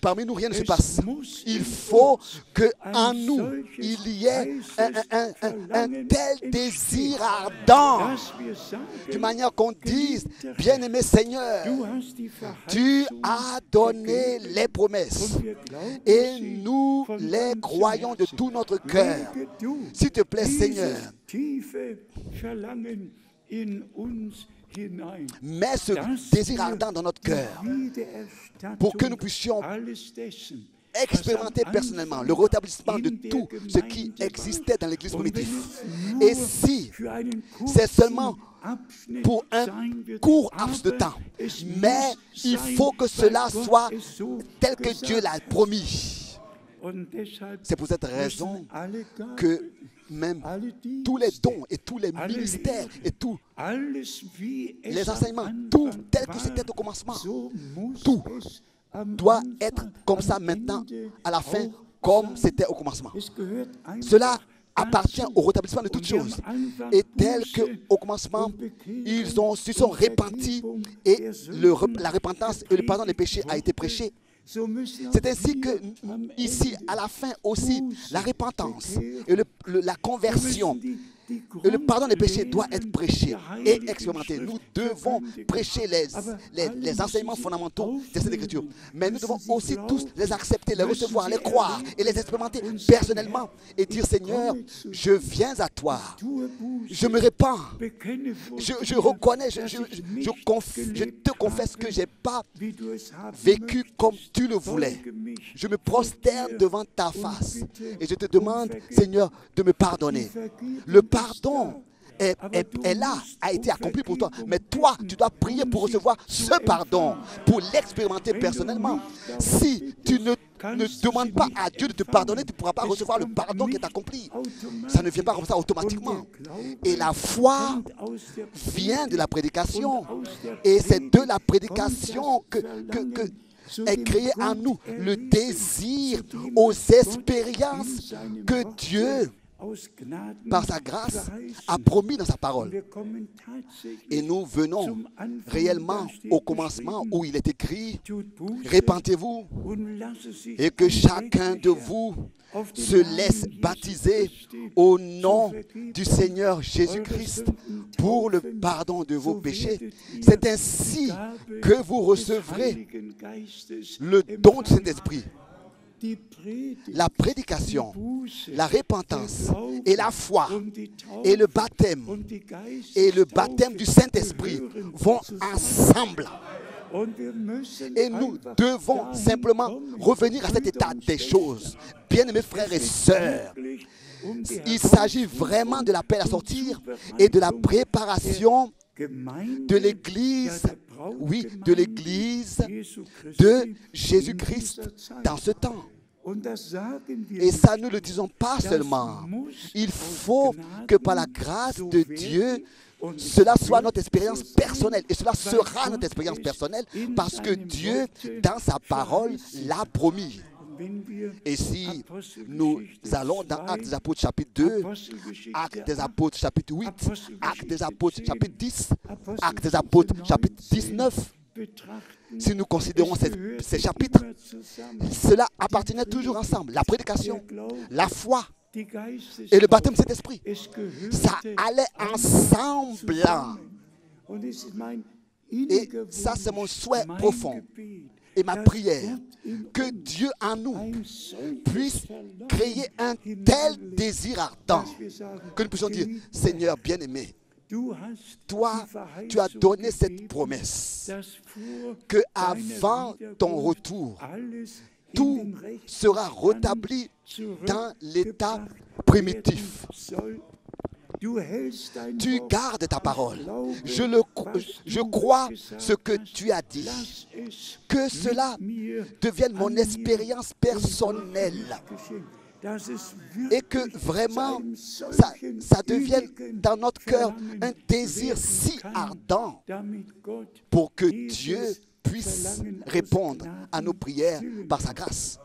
parmi nous rien ne se passe. il faut que en nous il y ait un, un- un- un- un tel désir ardent de manière qu'on dise bien aimé Seigneur tu as donné les promesses. et nous les croyons de tout notre cœur. S'il te plaît, Seigneur, mets ce désir ardent dans notre cœur pour que nous puissions expérimenter personnellement le rétablissement de tout ce qui existait dans l'église primitive. Et si c'est seulement pour un court laps de temps, mais il faut que cela soit tel que Dieu l'a promis. C'est pour cette raison que même tous les dons et tous les ministères et tous les enseignements, tout tel que c'était au commencement, tout doit être comme ça maintenant, à la fin, comme c'était au commencement. Cela appartient au rétablissement de toutes choses. Et tel qu'au commencement, ils se sont repentis et la repentance et le pardon des péchés a été prêché. C'est ainsi que ici, à la fin aussi, la repentance et le, la conversion et le pardon des péchés doit être prêché et expérimenté. Nous devons prêcher les, les, les, enseignements fondamentaux de cette écriture. Mais nous devons aussi tous les accepter, les recevoir, les croire et les expérimenter personnellement et dire Seigneur, je viens à toi. Je me répands. Je, je reconnais, je, je, je, te confesse que je n'ai pas vécu comme tu le voulais. Je me prosterne devant ta face et je te demande, Seigneur, de me pardonner. Le pardon est, là, a été accompli pour toi. Mais toi, tu dois prier pour recevoir ce pardon, pour l'expérimenter personnellement. Si tu ne, ne demandes pas à Dieu de te pardonner, tu ne pourras pas recevoir le pardon qui est accompli. Ça ne vient pas comme ça automatiquement. Et la foi vient de la prédication. Et c'est de la prédication que, que, que est créé en nous le désir aux expériences que Dieu par sa grâce, a promis dans sa parole. Et nous venons réellement au commencement où il est écrit, répentez-vous et que chacun de vous se laisse baptiser au nom du Seigneur Jésus-Christ pour le pardon de vos péchés. C'est ainsi que vous recevrez le don de cet esprit la prédication, la repentance et la foi et le baptême et le baptême du Saint-Esprit vont ensemble. Et nous devons simplement revenir à cet état des choses. Bien-aimés frères et sœurs, il s'agit vraiment de l'appel à sortir et de la préparation de l'Église, oui, de l'Église de Jésus-Christ dans ce temps. Et ça, nous ne le disons pas seulement. Il faut que par la grâce de Dieu, cela soit notre expérience personnelle. Et cela sera notre expérience personnelle parce que Dieu, dans sa parole, l'a promis. Et si nous allons dans Actes des Apôtres chapitre 2, Actes des Apôtres chapitre 8, Actes des Apôtres chapitre 10, Actes des Apôtres chapitre 19, si nous considérons ces, chapitres, cela appartenait toujours ensemble. La prédication, la foi et le baptême de cet esprit. Ça allait ensemble. Et ça, c'est mon souhait profond et ma prière que Dieu en nous puisse créer un tel désir ardent que nous puissions dire, Seigneur bien-aimé, toi, tu as donné cette promesse que avant ton retour, tout sera rétabli dans l'état primitif. Tu gardes ta parole. Je, crois ce que tu as dit. Que cela devienne mon expérience personnelle et que vraiment ça, ça devienne dans notre cœur un désir si ardent pour que Dieu puisse répondre à nos prières par sa grâce.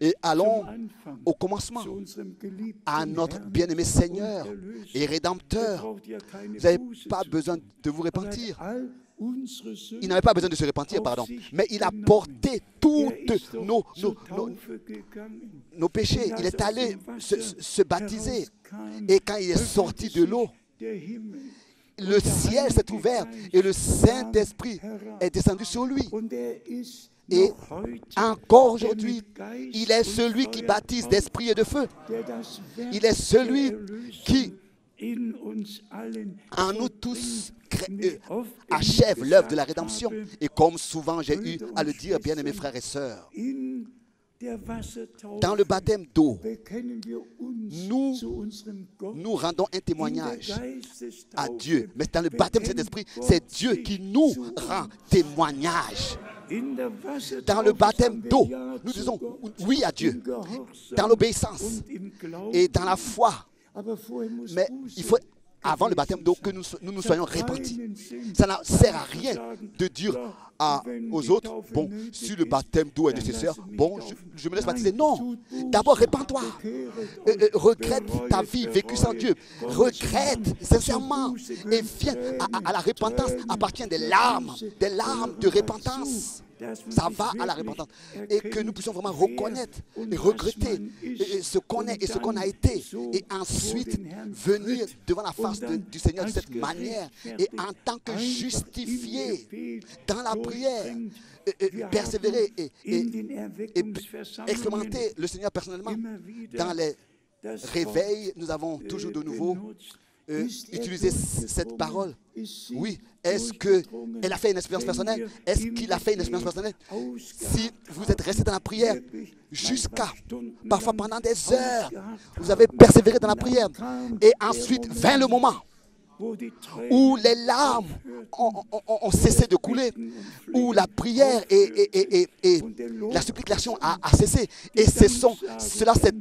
Et allons au commencement, à notre bien-aimé Seigneur et Rédempteur. Vous n'avez pas besoin de vous repentir. Il n'avait pas besoin de se repentir, pardon. Mais il a porté toutes nos, nos, péchés. Il est allé se, se baptiser. Et quand il est sorti de l'eau, le ciel s'est ouvert et le Saint-Esprit est descendu sur lui. Et encore aujourd'hui, il est celui qui baptise d'esprit et de feu. Il est celui qui, en nous tous, euh, achève l'œuvre de la rédemption. Et comme souvent j'ai eu à le dire, bien aimés frères et sœurs, Dans le baptême d'eau, nous, nous- rendons un témoignage à Dieu. Mais dans le baptême de cet esprit, c'est Dieu qui nous rend témoignage. Dans le baptême d'eau, nous disons oui à Dieu, dans l'obéissance et dans la foi. Mais il faut, avant le baptême d'eau, que nous nous soyons repentis. Ça ne sert à rien de dire aux autres, bon, si le baptême d'eau est nécessaire, bon, je, me laisse baptiser. Non, d'abord répands-toi. Euh, euh, regrette ta vie vécue sans Dieu. Regrette sincèrement et viens à, la repentance. Appartient des larmes, des larmes de repentance. Ça va à la repentance. Et que nous puissions vraiment reconnaître et regretter et- et ce qu'on est et ce qu'on a été. Et ensuite venir devant la face du Seigneur de cette manière. Et en tant que justifié dans la prière, persévérer et, et- et expérimenter le Seigneur personnellement. Dans les réveils, nous avons toujours de nouveau euh, utilisé c- cette parole. Oui, est-ce qu'elle a fait une expérience personnelle? Est-ce qu'il a fait une expérience personnelle? Si vous êtes resté dans la prière jusqu'à, parfois pendant des heures, vous avez persévéré dans la prière, et ensuite vint le moment où les larmes ont, cessé de couler, où la prière et, la supplication a, cessé. Et ce cela s'est-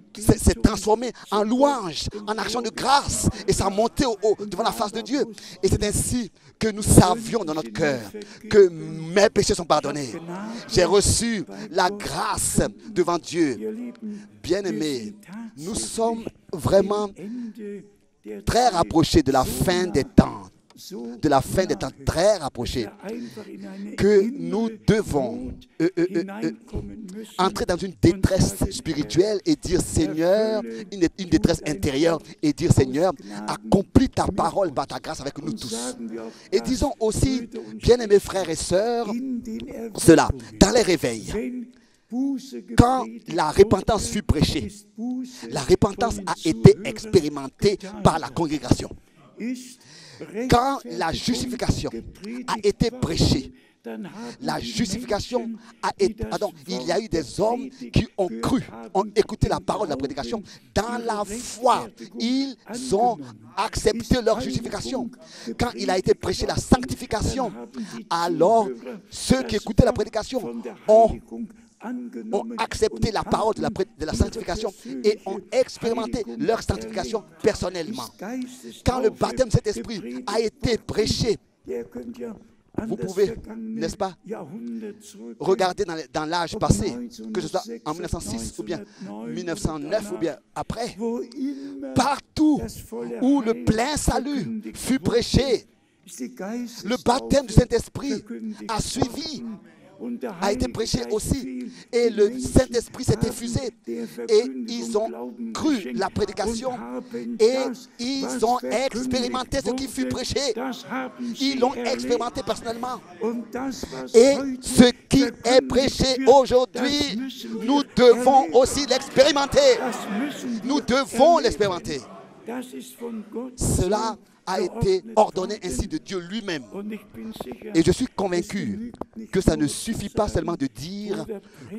transformé en louange, en action de grâce, et ça a monté au- au- devant la face de Dieu. Et c'est ainsi que nous savions dans notre cœur que mes péchés sont pardonnés. J'ai reçu la grâce devant Dieu. Bien-aimés, nous sommes vraiment très rapprochés de la fin des temps, de la fin des temps très rapprochés, que nous devons euh, euh, euh, entrer dans une détresse spirituelle et dire Seigneur, une, une détresse intérieure et dire Seigneur, accomplis ta parole par ta grâce avec nous tous. Et disons aussi, bien-aimés frères et sœurs, cela, dans les réveils, quand la repentance fut prêchée, la repentance a été expérimentée par la congrégation. Quand la justification a été prêchée, la justification a été... Pardon, il y a eu des hommes qui ont cru, ont écouté la parole de la prédication. Dans la foi, ils ont accepté leur justification. Quand il a été prêché la sanctification, alors ceux qui écoutaient la prédication ont ont accepté la parole de la, sanctification et ont expérimenté leur sanctification personnellement. Quand le baptême de cet esprit a été prêché, vous pouvez, n'est-ce pas, regarder dans l'âge passé, que ce soit en 1906 ou bien 1909 ou bien après, partout où le plein salut fut prêché, le baptême du Saint-Esprit a suivi a été prêché aussi. Et le Saint-Esprit s'est effusé. Et ils ont cru la prédication. Et ils ont expérimenté ce qui fut prêché. Ils l'ont expérimenté personnellement. Et ce qui est prêché aujourd'hui, nous devons aussi l'expérimenter. Nous devons l'expérimenter. Cela a été ordonné ainsi de Dieu lui-même. Et je suis convaincu que ça ne suffit pas seulement de dire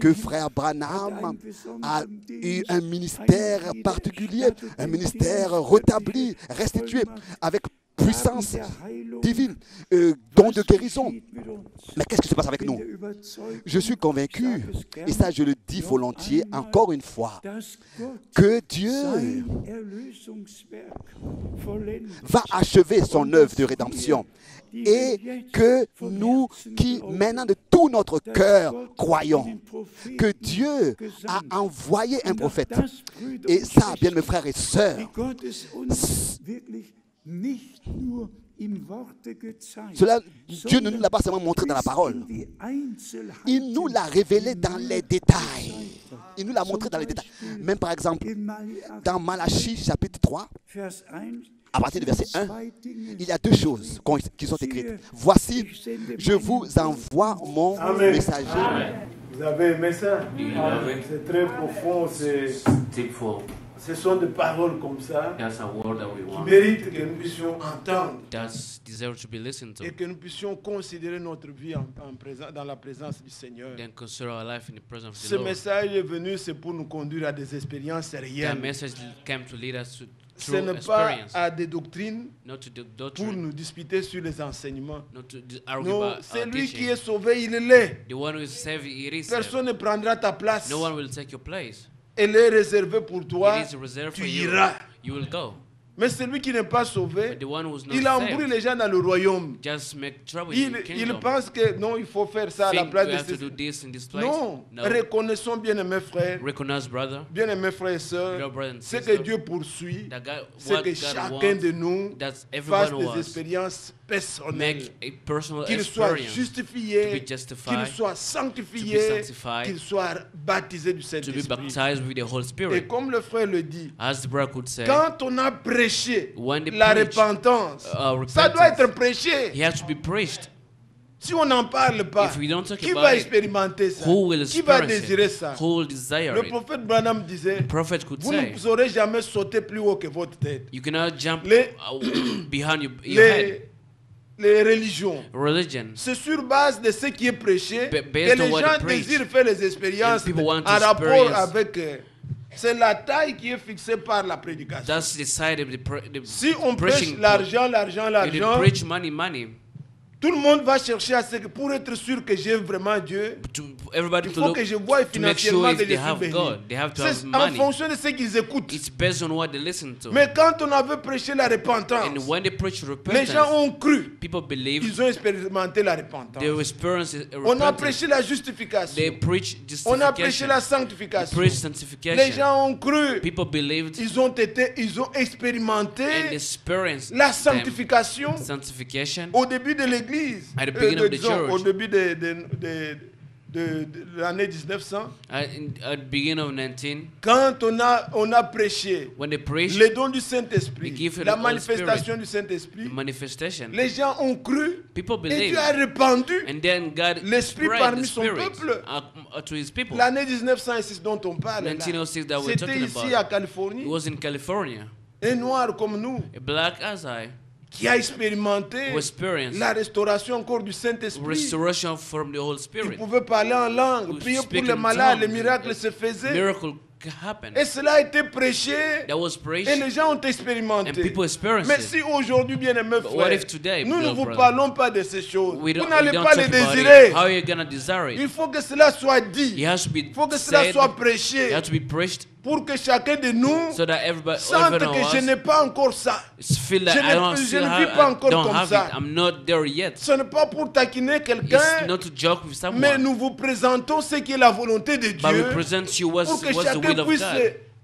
que frère Branham a eu un ministère particulier, un ministère rétabli, restitué, avec puissance divine, euh, don de guérison. Mais qu'est-ce qui se passe avec nous? Je suis convaincu, et ça je le dis volontiers encore une fois, que Dieu va achever son œuvre de rédemption et que nous qui maintenant de tout notre cœur croyons que Dieu a envoyé un prophète. Et ça, bien mes frères et sœurs, cela, Dieu ne nous l'a pas seulement montré dans la parole. Il nous l'a révélé dans les détails. Il nous l'a montré dans les détails. Même par exemple, dans Malachie chapitre 3, à partir du verset 1, il y a deux choses qui sont écrites. Voici, je vous envoie mon Amen. messager. Vous avez aimé ça? C'est très profond, c'est Deep for Ce sont des paroles comme ça That's a word that we qui want. méritent que nous puissions entendre That's deserve to be listened to. et que nous puissions considérer notre vie en, en présent- dans la présence du Seigneur. Then consider our life in the presence of Ce Lord. message est venu, c'est pour nous conduire à des expériences That réelles. message came to lead us to Ce true n'est pas experience, à des doctrines not to the pour doctrine, nous disputer sur les enseignements. not to d- argue Non, about c'est our lui qui teaching. est sauvé, il l'est. The one who is saved, it is saved. Personne ne prendra ta place. No one will take your place. Elle est réservée pour toi. It is reserved tu for you. iras. You will go. Mais celui qui n'est pas sauvé, But the one who's not il embrouille saved les gens dans le royaume. just make trouble in Il, the il kingdom. pense que non, il faut faire ça à la Think place we de to do ces... this in this place? Non, No. reconnaissons bien aimés frères, Recognize, brother, bien aimés frères et sœurs, Dear brothers and ce que sisters, Dieu poursuit, that God, c'est what que God chacun wants, de nous that fasse des expériences personnelles, make a personal qu'il soit experience justifié, to be justified, qu'il soit sanctifié, qu'il soit baptisé du Saint-Esprit. baptized with the Holy Et comme le frère le dit, As the brother could say, quand on a prêché la repentance, uh, ça doit être prêché. he has to be preached. Si on n'en parle pas, If we don't talk qui va it, expérimenter ça? Who will Qui va désirer it? ça? Le prophète Branham disait, vous say, ne saurez jamais sauter plus haut que votre tête. you cannot jump Les- behind your, your head. Les, religions, Religion. c'est sur base de ce qui est prêché que les gens désirent faire les expériences en rapport avec... euh, c'est la taille qui est fixée par la prédication. That's the side of the, pre- the Si on prêche l'argent, l'argent, l'argent. Tout le monde va chercher à ce que pour être sûr que j'aime vraiment Dieu, To il faut look que je sure financièrement if que je suis béni. C'est en fonction de ce qu'ils écoutent. It's based on what they listen to. Mais quand on avait prêché la repentance, And when they preach les gens ont cru, people believe ils ont expérimenté la repentance. they On a prêché la They justification. On a prêché justification. la They sanctification. Les sanctification. gens ont cru, People believed ils ont été, ils ont expérimenté la sanctification sanctification. au début de l'Église, At the Euh, beginning de- of the disons, church. au début de, de- de- de- de l'année 1900, At, in, at the beginning of 19, quand on a, on a prêché when they preached les dons du The Saint-Esprit, gift of la the Holy manifestation du the Saint-Esprit, manifestation, les gens ont cru people et believed. Dieu a répandu And then God L'Esprit spread parmi the son Spirit peuple. uh, uh, to his people. l'année 1906 dont on parle. là. 1906 that we're C'était talking ici about. à Californie, It was in California. un noir comme nous A black as I qui a expérimenté la restauration encore du Saint-Esprit. Il pouvait parler en langue, prier pour les malades, les miracles se faisaient. Et cela a été prêché et les gens ont expérimenté. Mais si aujourd'hui, bien if today, nous ne vous parlons pas de ces choses, vous n'allez pas les désirer. it. How are you gonna desire Il faut que cela soit It dit. Il faut que cela soit It prêché pour que chacun de nous so that everybody, sente que je n'ai pas encore ça. feel Je ne- je ne vis pas encore comme ça. it. I'm not there yet. Ce n'est pas pour taquiner quelqu'un, mais nous vous présentons ce qui est la volonté de but we Dieu pour que chacun puisse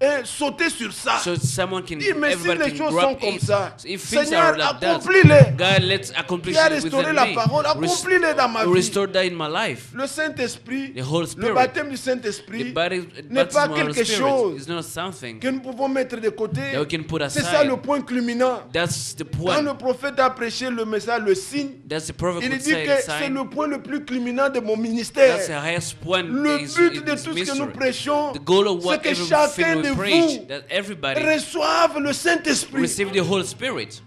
Euh, sauter sur ça. So someone can, Dis, mais si les choses sont comme it. ça, Seigneur, accomplis-les. God, let's accomplish Tu as it restauré la parole, accomplis-les dans ma vie. restore that in my life. Le Saint-Esprit, le baptême du Saint-Esprit n'est pas quelque chose que nous pouvons mettre de côté. C'est ça le point culminant. That's the Quand le prophète a prêché le message, le signe, That's the prophet il dit que c'est le point le plus culminant de mon ministère. That's the highest point Le but de tout ce que nous prêchons, c'est que chacun de we preach, that everybody reçoive le Saint-Esprit. receive the Holy Spirit.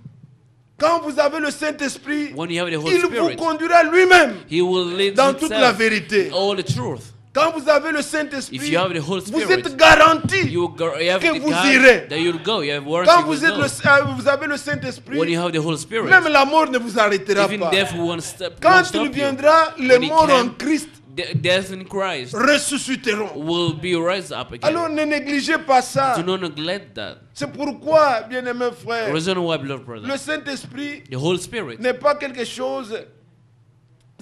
Quand vous avez le Saint-Esprit, When you have the Holy il vous Spirit, conduira lui-même He will lead dans toute la himself vérité. all the truth. Quand vous avez le If Saint-Esprit, you have the Holy vous Spirit, êtes garanti. you, go, you have que the vous God irez. that you'll go. You have warranty Quand vous, êtes le, euh, vous avez le Saint-Esprit, When you have the Holy Spirit, même la mort ne vous arrêtera even pas. death won't stop, Quand won't stop il you. viendra, les When he morts en came, Christ De- death in Christ ressusciteront. will be raised up again. Alors ne négligez pas ça. Do not neglect that. C'est pourquoi, bien-aimés frères, Reason why, beloved brother, le Saint-Esprit the Holy Spirit n'est pas quelque chose,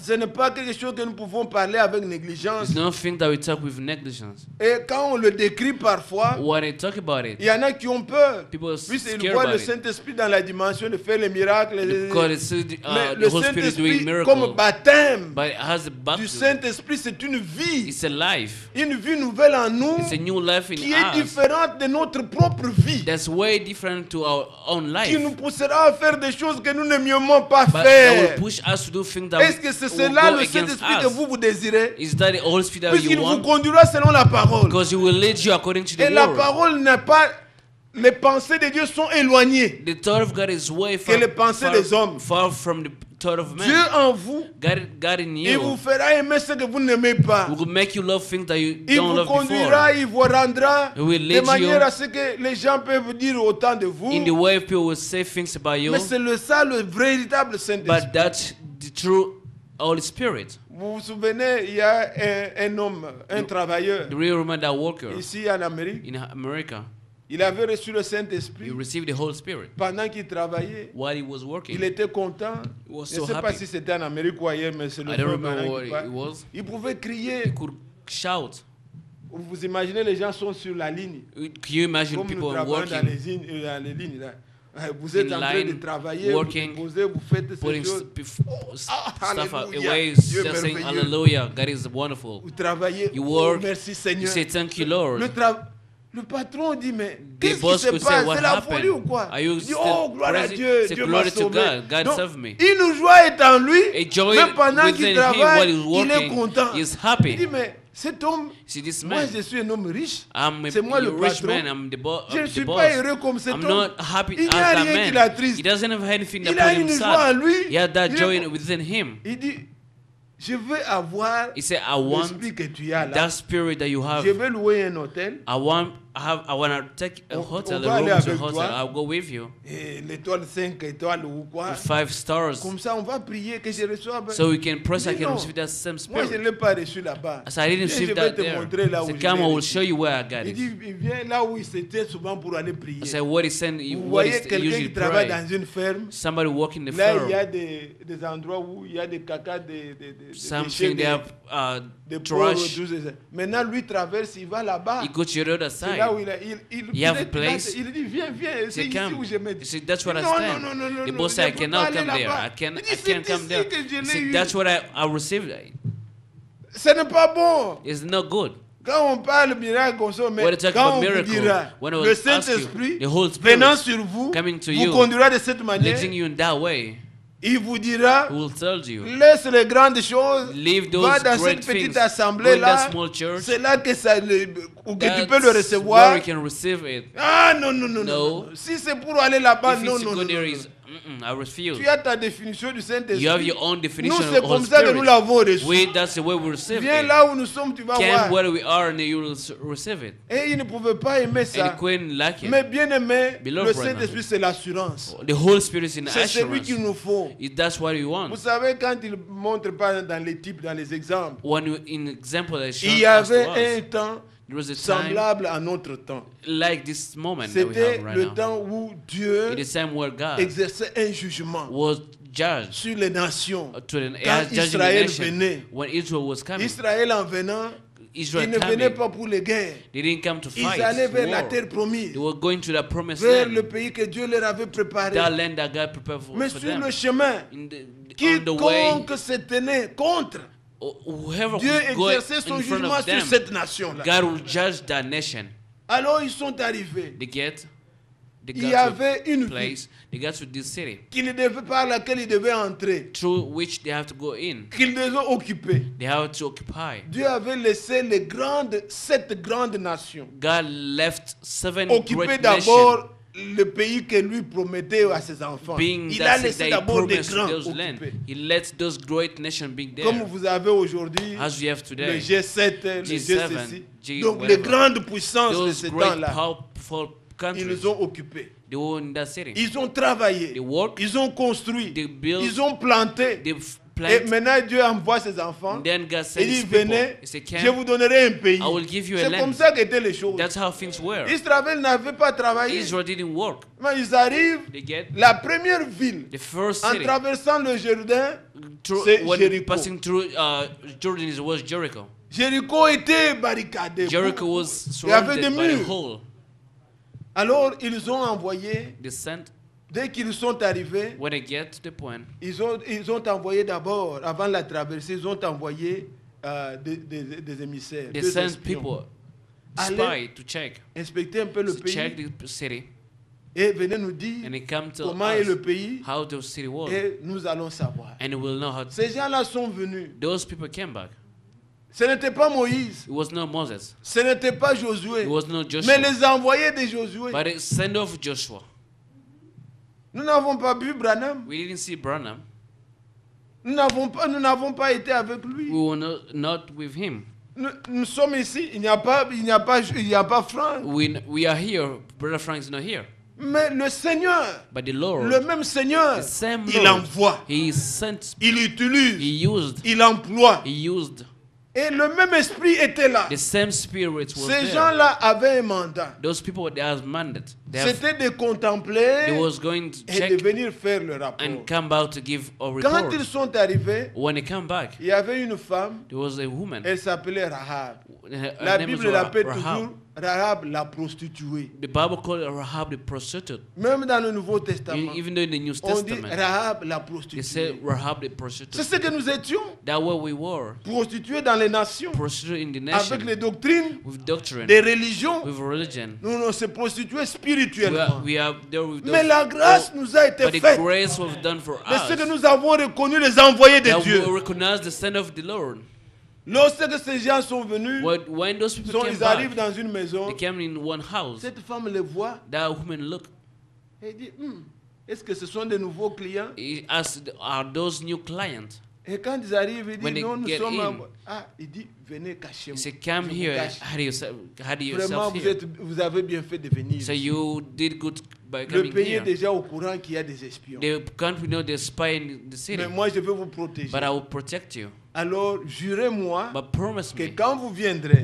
ce n'est pas quelque chose que nous pouvons parler avec négligence. is nothing that we talk with negligence. Et quand on le décrit parfois, When I talk about it, il y en a qui ont peur. people are Puisqu'ils scared voient le it. Saint-Esprit dans la dimension de faire les miracles. les- Because it's, uh, le Saint-Esprit, comme baptême but it has a du. Saint-Esprit, c'est une vie. It's a life. Une vie nouvelle en nous It's a new life in qui est us différente de notre propre vie. that's way different to our own Qui life. nous poussera à faire des choses que nous n'aimions pas But faire. Est-ce que c'est cela le Saint-Esprit que us. vous vous désirez Puisqu'il vous conduira selon la parole. Because He will lead you according to Et la parole n'est pas les pensées de Dieu sont éloignées. The thought of God is way Que les pensées far, des hommes. far from the thought of Dieu en vous, God, God in il vous fera aimer ce que vous n'aimez pas. will make you love things that you Il don't vous love conduira, before. il vous rendra de manière à ce que les gens peuvent dire autant de vous. In the way people will say things about you, Mais c'est le ça le véritable Saint-Esprit. but that's the true Holy Spirit, Vous vous souvenez, il y a un, un homme, un travailleur, the real woman that worker ici en Amérique. in America. Il avait reçu le He Saint-Esprit received the Holy Spirit pendant qu'il travaillait. while he was Il working. était content. He was Je ne so sais pas happy. si c'était en Amérique ou ailleurs, mais c'est le remember was. Il pouvait crier. He could shout. Vous imaginez, les gens sont sur la ligne. Can you imagine Comme nous people travaillons dans working, les, lignes, euh, dans les lignes. Là. Euh, Vous êtes In en train de travailler, working, vous posez, vous faites putting choses. st- bef- s- ah, stuff away, Dieu just saying hallelujah, God is wonderful. Vous travaillez. You oh, work, merci You Seigneur. say thank you, Le, Lord. tra- le patron dit, mais The qu'est-ce qui se could say, passe what C'est la happened? folie ou quoi Are you dit, still oh, gloire à Dieu, say Dieu glory m'a to sauvé. God, God Donc, saved me. Une joie est en lui, A joy mais pendant qu'il him while travaille, he's il est working, content. he's Il happy. dit, mais cet homme, this moi man, je suis un homme riche, c'est moi le rich patron. man, I'm the, bo- je ne suis pas heureux comme cet I'm homme. not happy Il n'y a rien qui l'attriste. Il a une joie en lui. He had that Il joy within him. Il dit, je veux avoir l'esprit que tu as là. that spirit that you have. Je vais louer un hôtel. I want have I want to take a On- hotel, on a room to hotel. toi. I'll go with you. Et l'étoile 5 étoiles ou quoi. Five stars. Comme ça, on va prier que je reçoive. So we can press, I can receive that same Moi, je spirit. l'ai pas reçu là-bas. So I didn't receive that there. là So come, I will show you where I got Il it. dit, il vient là où il s'était souvent pour aller prier. I said, what is saying, Vous what voyez quelqu'un qui travaille pray. dans une ferme? Somebody walking the Là, il y farm. a des, des endroits où il y a des caca, des, des, des, Something they have uh, trash. Maintenant, lui traverse, il va là-bas. You go to the other C'est là où il, il, il, You have a place. il dit, viens, viens, c'est ici come. où je me see, that's where I stand. Non, non, non, non, boss said, I cannot come there. I can, I can't come there. See, that's what I, I received. Ce n'est pas bon. It's not good. Quand on parle miracle comme ça, mais When you talk quand about on miracle, dira, le will ask you, Saint-Esprit the Holy Spirit venant sur vous, coming to vous you, conduira de cette manière, leading you in that way, il vous dira, you? laisse les grandes choses, Leave va dans cette petite assemblée là, c'est là que, ça, ou que tu peux le recevoir. Ah non, non, non, non. No. non. Si c'est pour aller là-bas, non, non, I refuse. Tu as ta définition du Saint-Esprit. You have your own Nous, definition c'est of comme ça que nous l'avons reçu. We, that's the way we receive Viens it. là où nous sommes, tu vas Come voir. where we are and you will receive it. Et il ne pouvait pas aimer And ça. like Mais it. bien aimé, Beloved le. Saint-Esprit, c'est l'assurance. The Holy Spirit is in C'est celui assurance. qu'il nous faut. If that's what you Vous want. savez, quand il montre pas dans les types, dans les exemples, When you, in example il y avait un temps there was a time semblable à notre temps. like this moment that we C'était have right le now. temps où Dieu It is time where God exerçait un jugement was judged sur les nations. to Quand judging the Israël nation. venait, When Israel was coming, Israël en venant, Israel il ne venait coming, pas pour les guerres. they didn't come to Ils fight. allaient vers la war. terre promise, They were going to the promised vers le pays que Dieu leur avait préparé. that land that God prepared for, Mais for sur them. le chemin, In the, on the way, quiconque se tenait contre, whoever Dieu exerçait son jugement sur cette nation-là. God will judge that nation. Alors ils sont arrivés. They get, they Il y avait une place, they got to this city, qu'il devait, par laquelle ils devaient entrer, through which they have to go in. qu'ils devaient occuper. They have to occupy. Dieu avait laissé les grandes, sept grandes nations God left seven nations, d'abord le pays que lui promettait à ses enfants. being Il a laissé d'abord des grands land. He let those great nations be there. Comme vous avez aujourd'hui le today, G7, le G7, G6. G Donc les grandes puissances de ce temps-là, ils ont occupé. they were in that city. Ils ont travaillé. They work, Ils ont construit. they build, Ils ont planté. Et maintenant Dieu envoie ses enfants. Then God Il sent dit venez, je vous donnerai un pays. C'est comme ça qu'étaient les choses. That's how things were. Israël n'avait pas travaillé. Israel didn't work. Mais ils arrivent, They get la première ville, the first en traversant le Jourdain, c'est when Jericho. passing through uh, Jordan was Jericho. Jéricho était barricadé. Jericho was Il y avait des surrounded murs. Alors ils ont envoyé, They sent dès qu'ils sont arrivés, when they get to the point. ils ont, ils ont envoyé d'abord, avant la traversée, ils ont envoyé euh, des, des- des émissaires. They deux espions, people Allez. spy to check inspecter un peu le to pays check the city et venez nous dire and they come to comment est us le pays how the city was et nous allons savoir. and we'll know how Ces gens-là sont venus. those people came back Ce n'était pas Moïse, It was not Moses. ce n'était pas Josué, It was not Joshua. mais les envoyés de Josué. But it sent off Joshua. Nous n'avons pas vu Branham, We didn't see Branham. nous n'avons pas, nous n'avons pas été avec lui. We were not, not with him. Nous, nous sommes ici, il n'y a pas, il n'y a pas, il n'y a pas Franck, We, we are here. Brother Frank is not here. mais le Seigneur, But the Lord, le même Seigneur, the same il Lord, envoie, He sent, il utilise, He used, il emploie, He used. Et le même esprit était là. The same spirit was Ces gens-là avaient un mandat. Those people, they have mandate. C'était de contempler they was going to et check de venir faire le rapport. and come back to give a Quand report. ils sont arrivés, When they come back, il y avait une femme, there was a woman. elle s'appelait Rahab. Her La name Bible l'appelle toujours Rahab la prostituée. The Bible called Rahab the prostitute. Même dans le Nouveau E- Testament, Even though in the New on dit Testament, Rahab la say prostituée. Rahab the C'est prostitute. ce que nous étions, That what we were. prostituées dans les nations, in the avec les doctrines With doctrine. des religions. With religion. Nous, on s'est We are, spirituellement. we are there with Mais la grâce nous a été But the faite. grace was done for De ce que us. nous avons reconnu les envoyés de Dieu. we recognize the of the Lord. Lorsque ces gens sont venus, When, when those people sont- came ils arrivent back, dans une maison, they came in one house. cette femme les voit That woman et dit, Hmm, est-ce que ce sont des nouveaux clients? He asked, "Are those new clients?" Et quand ils arrivent, ils disent, non, nous sommes... in, Ah, il dit, venez, He cachez-vous. said, "Come vous here. Hide yourself. Hide Vraiment, yourself vous, here." êtes, vous avez bien fait de venir. So you did good by Le pays est déjà au courant qu'il y a des espions. The country know there's spy in the city, Mais moi, je vais vous protéger. but I will protect you. Alors, jurez-moi que quand vous viendrez,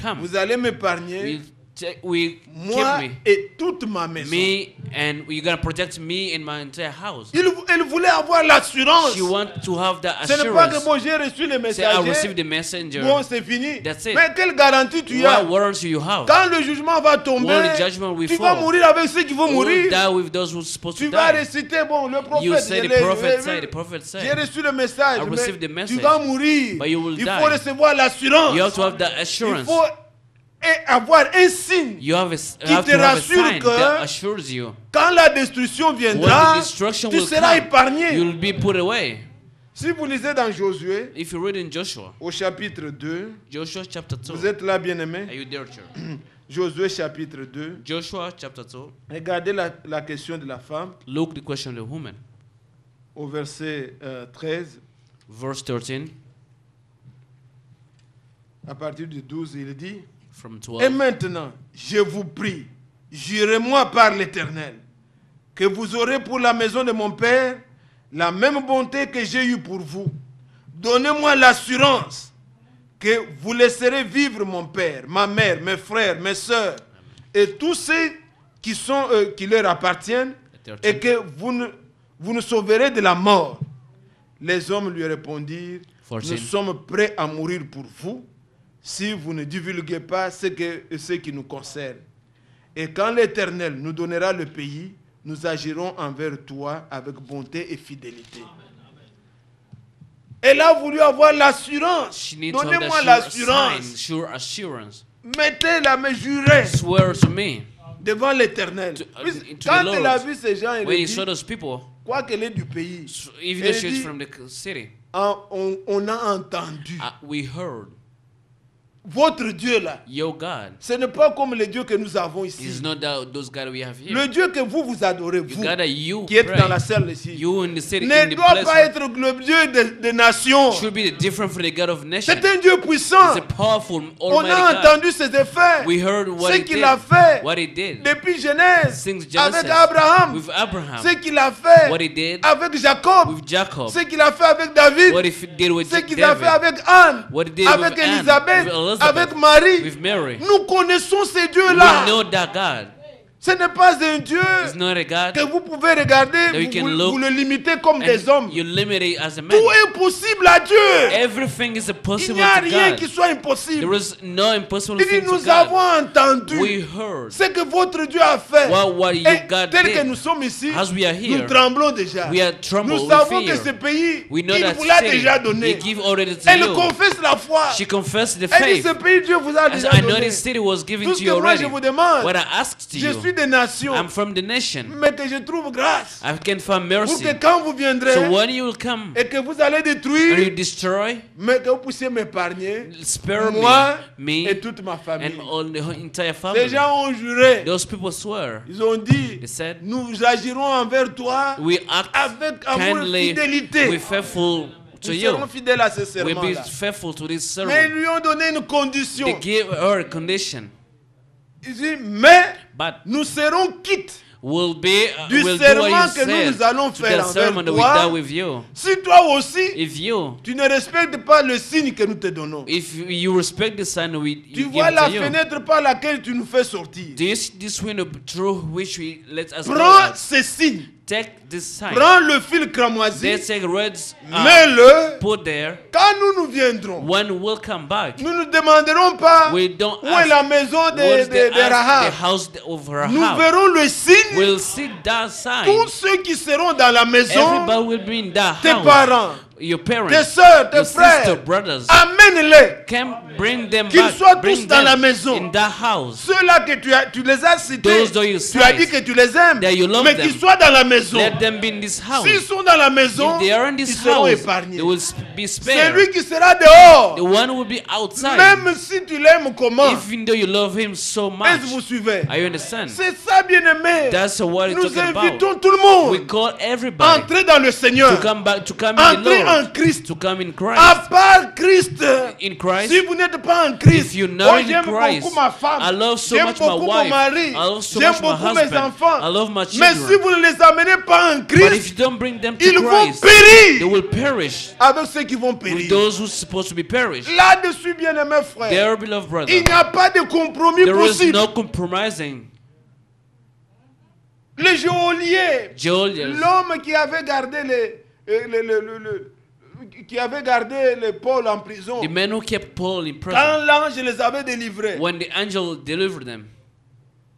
come, vous allez m'épargner, take, we moi keep me, et toute ma maison. me, and you're gonna protect me and my entire house. Il, il voulait avoir l'assurance. She want to have that Ce n'est pas que assurance. bon, j'ai reçu le Say, I messager. received the messenger. Bon, c'est fini. That's it. Mais quelle garantie tu What as warrants you have? Quand le jugement va tomber, When the judgment will tu vas fall, mourir avec ceux qui vont mourir. die with those who's supposed Tu to vas die. réciter, bon, le prophète, You say the prophet said, the prophet J'ai said. reçu le message, I received the tu message, vas mourir. but you will Il die. faut recevoir l'assurance. You have to have Il assurance. faut et avoir un signe. You have, a, Qui have te rassure que- you Quand la destruction viendra, tu will seras come, épargné. you'll be put away. Si vous lisez dans Josué, If you read in Joshua, au chapitre 2, Joshua chapter 2, vous êtes là, church? Josué chapitre 2. Joshua chapter 2, Regardez la, la question de la femme look the question of the woman. au verset euh, 13. Verse 13 À partir du 12, il dit from Et 12. maintenant, je vous prie, jurez-moi par l'Éternel, que vous aurez pour la maison de mon Père la même bonté que j'ai eue pour vous. Donnez-moi l'assurance que vous laisserez vivre mon Père, ma mère, mes frères, mes soeurs et tous ceux qui, sont, euh, qui leur appartiennent et que vous nous, vous nous sauverez de la mort. Les hommes lui répondirent, nous 14. sommes prêts à mourir pour vous si vous ne divulguez pas ce, que, ce qui nous concerne. Et quand l'Éternel nous donnera le pays, nous agirons envers toi avec bonté et fidélité. Elle a voulu avoir l'assurance. Donnez-moi l'assurance. sure assurance. Mettez la main jurée Swear to me. devant l'Éternel. Uh, Quand elle a vu ces gens, elle dit, quoi qu'elle est du pays, even Elle dit- from the city, ah, on, on a entendu. uh, we heard Votre Dieu là, your God ce n'est pas comme le Dieu que nous avons ici. not that, those God we have here. Le Dieu que vous vous adorez, The vous, God you qui êtes dans la salle ici, you in the city, ne in the doit place, pas être le Dieu des des nations. should be different from the God of nations. C'est un Dieu puissant. It's a powerful, On a God. entendu ses effets. We heard what Ce qu'il a fait what he did depuis Genèse since Genesis avec Abraham. with Abraham, Ce qu'il a fait what he did avec Jacob. with Jacob, Ce qu'il a fait avec David. what he did with Ce qu'il a fait avec Anne. what he did Avec with Anne, Élisabeth. with Elizabeth, Avec Marie. with Mary. Nous connaissons ces We dieux-là. know that God Ce n'est pas un Dieu que vous pouvez regarder, vous, vous- le limitez comme des hommes. and you limit it as a Tout est possible à Dieu. Everything is Il n'y a rien qui soit impossible. There is no impossible Il dit, nous avons entendu We heard ce que votre Dieu a fait. what, what you Et God tel que did. nous sommes ici, As we are nous here, tremblons déjà. we are trembled, Nous savons que ce pays, il that vous l'a déjà donné. Elle confesse la foi. She the Elle dit, faith. ce pays, Dieu vous a déjà donné. Tout to ce que moi je vous demande, je suis suis des nations, I'm from the nation. mais que je trouve grâce. I can find Pour mercy. que quand vous viendrez So when you will come et que vous allez and you détruire, destroy, mais que vous puissiez m'épargner, spare moi me, et toute ma and famille. all the entire Les family. gens ont juré. Those people swear. Ils ont dit, They said, nous agirons envers toi we act avec amour et fidélité. we're faithful to Nous you. serons fidèles à ce We'll be serment-là. faithful to this Mais ils sermon. lui ont donné une condition. They gave her a condition, Disent, mais but nous serons quittes. we'll be uh, Du we'll do serment que nous, nous allons faire envers toi. with you. Si toi aussi, If you tu ne respectes pas le signe que nous te donnons, if you respect the sign we tu you vois la to you, fenêtre par laquelle tu nous fais sortir. this this window through which we let us go Prends out. ces signes. Take this sign. Prends le fil cramoisi. Out, Mets-le. put there. Quand nous nous viendrons, When we'll come back, nous ne demanderons pas we don't où est la maison de, Rahab. the house of her Nous verrons le signe. We'll see that sign. Tous ceux qui seront dans la maison, Everybody will be in that tes house. parents, Your parents, tes soeurs, tes your frères, sister, brothers, amène-les. can bring them Qu'ils soient bring tous dans la maison. In that house. Ceux-là que tu, as, tu les as cités, Those that you tu as dit que tu les aimes, that you love mais them. qu'ils soient dans la maison. Let them be in this house. S'ils sont dans la maison, If they are in ils this seront house, épargnés. they will be C'est spared. lui qui sera dehors. The one will be outside. Même si tu l'aimes comment? Even though you love him so Est-ce much. que vous suivez? Are you understand? C'est ça, bien-aimé. That's what Nous invitons about. tout le We monde call everybody entrer dans le Seigneur. to come back, to come in the Entrer en Christ. to come in Christ. À part Christ, In Christ, si vous n'êtes pas en Christ, oh, j'aime Christ, beaucoup ma femme, I love so j'aime beaucoup mon mari, I love so j'aime beaucoup mes enfants. I love my Mais children. si vous ne les amenez pas en But if Christ, you don't bring them to ils vont Christ, they périr will perish avec ceux qui vont with périr. those who are supposed to be perished. Là-dessus, bien-aimé frère, Dear beloved il n'y a pas de compromis there is possible. no compromising. Le geôlier, Julius, l'homme qui avait gardé les, euh, qui avait gardé Paul en prison, the man who kept Paul in prison, quand l'ange les avait délivrés, when the angel delivered them,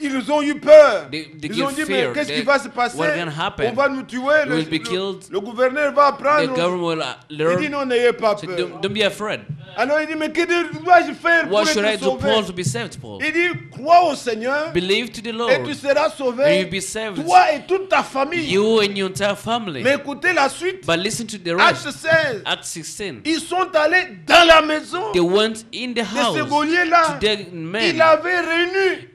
ils ont eu peur. They- they Ils ont dit, mais qu'est-ce qui va se passer? On va nous tuer. Le, le- le gouverneur va the prendre. uh, Il dit, non, n'ayez pas So peur. don't, don't be afraid. Alors il dit, mais que dois-je faire pour What I être sauvé? Paul, to be saved, Paul? Il dit, crois au Seigneur Believe to the et Lord, tu seras and sauvé. you'll be saved? Toi et toute ta famille. You and your entire family. Mais écoutez la suite. But listen to the Acte rest. 16. Acts 16. Ils sont allés dans la maison They went in the de ce house to their men. Il avait réuni.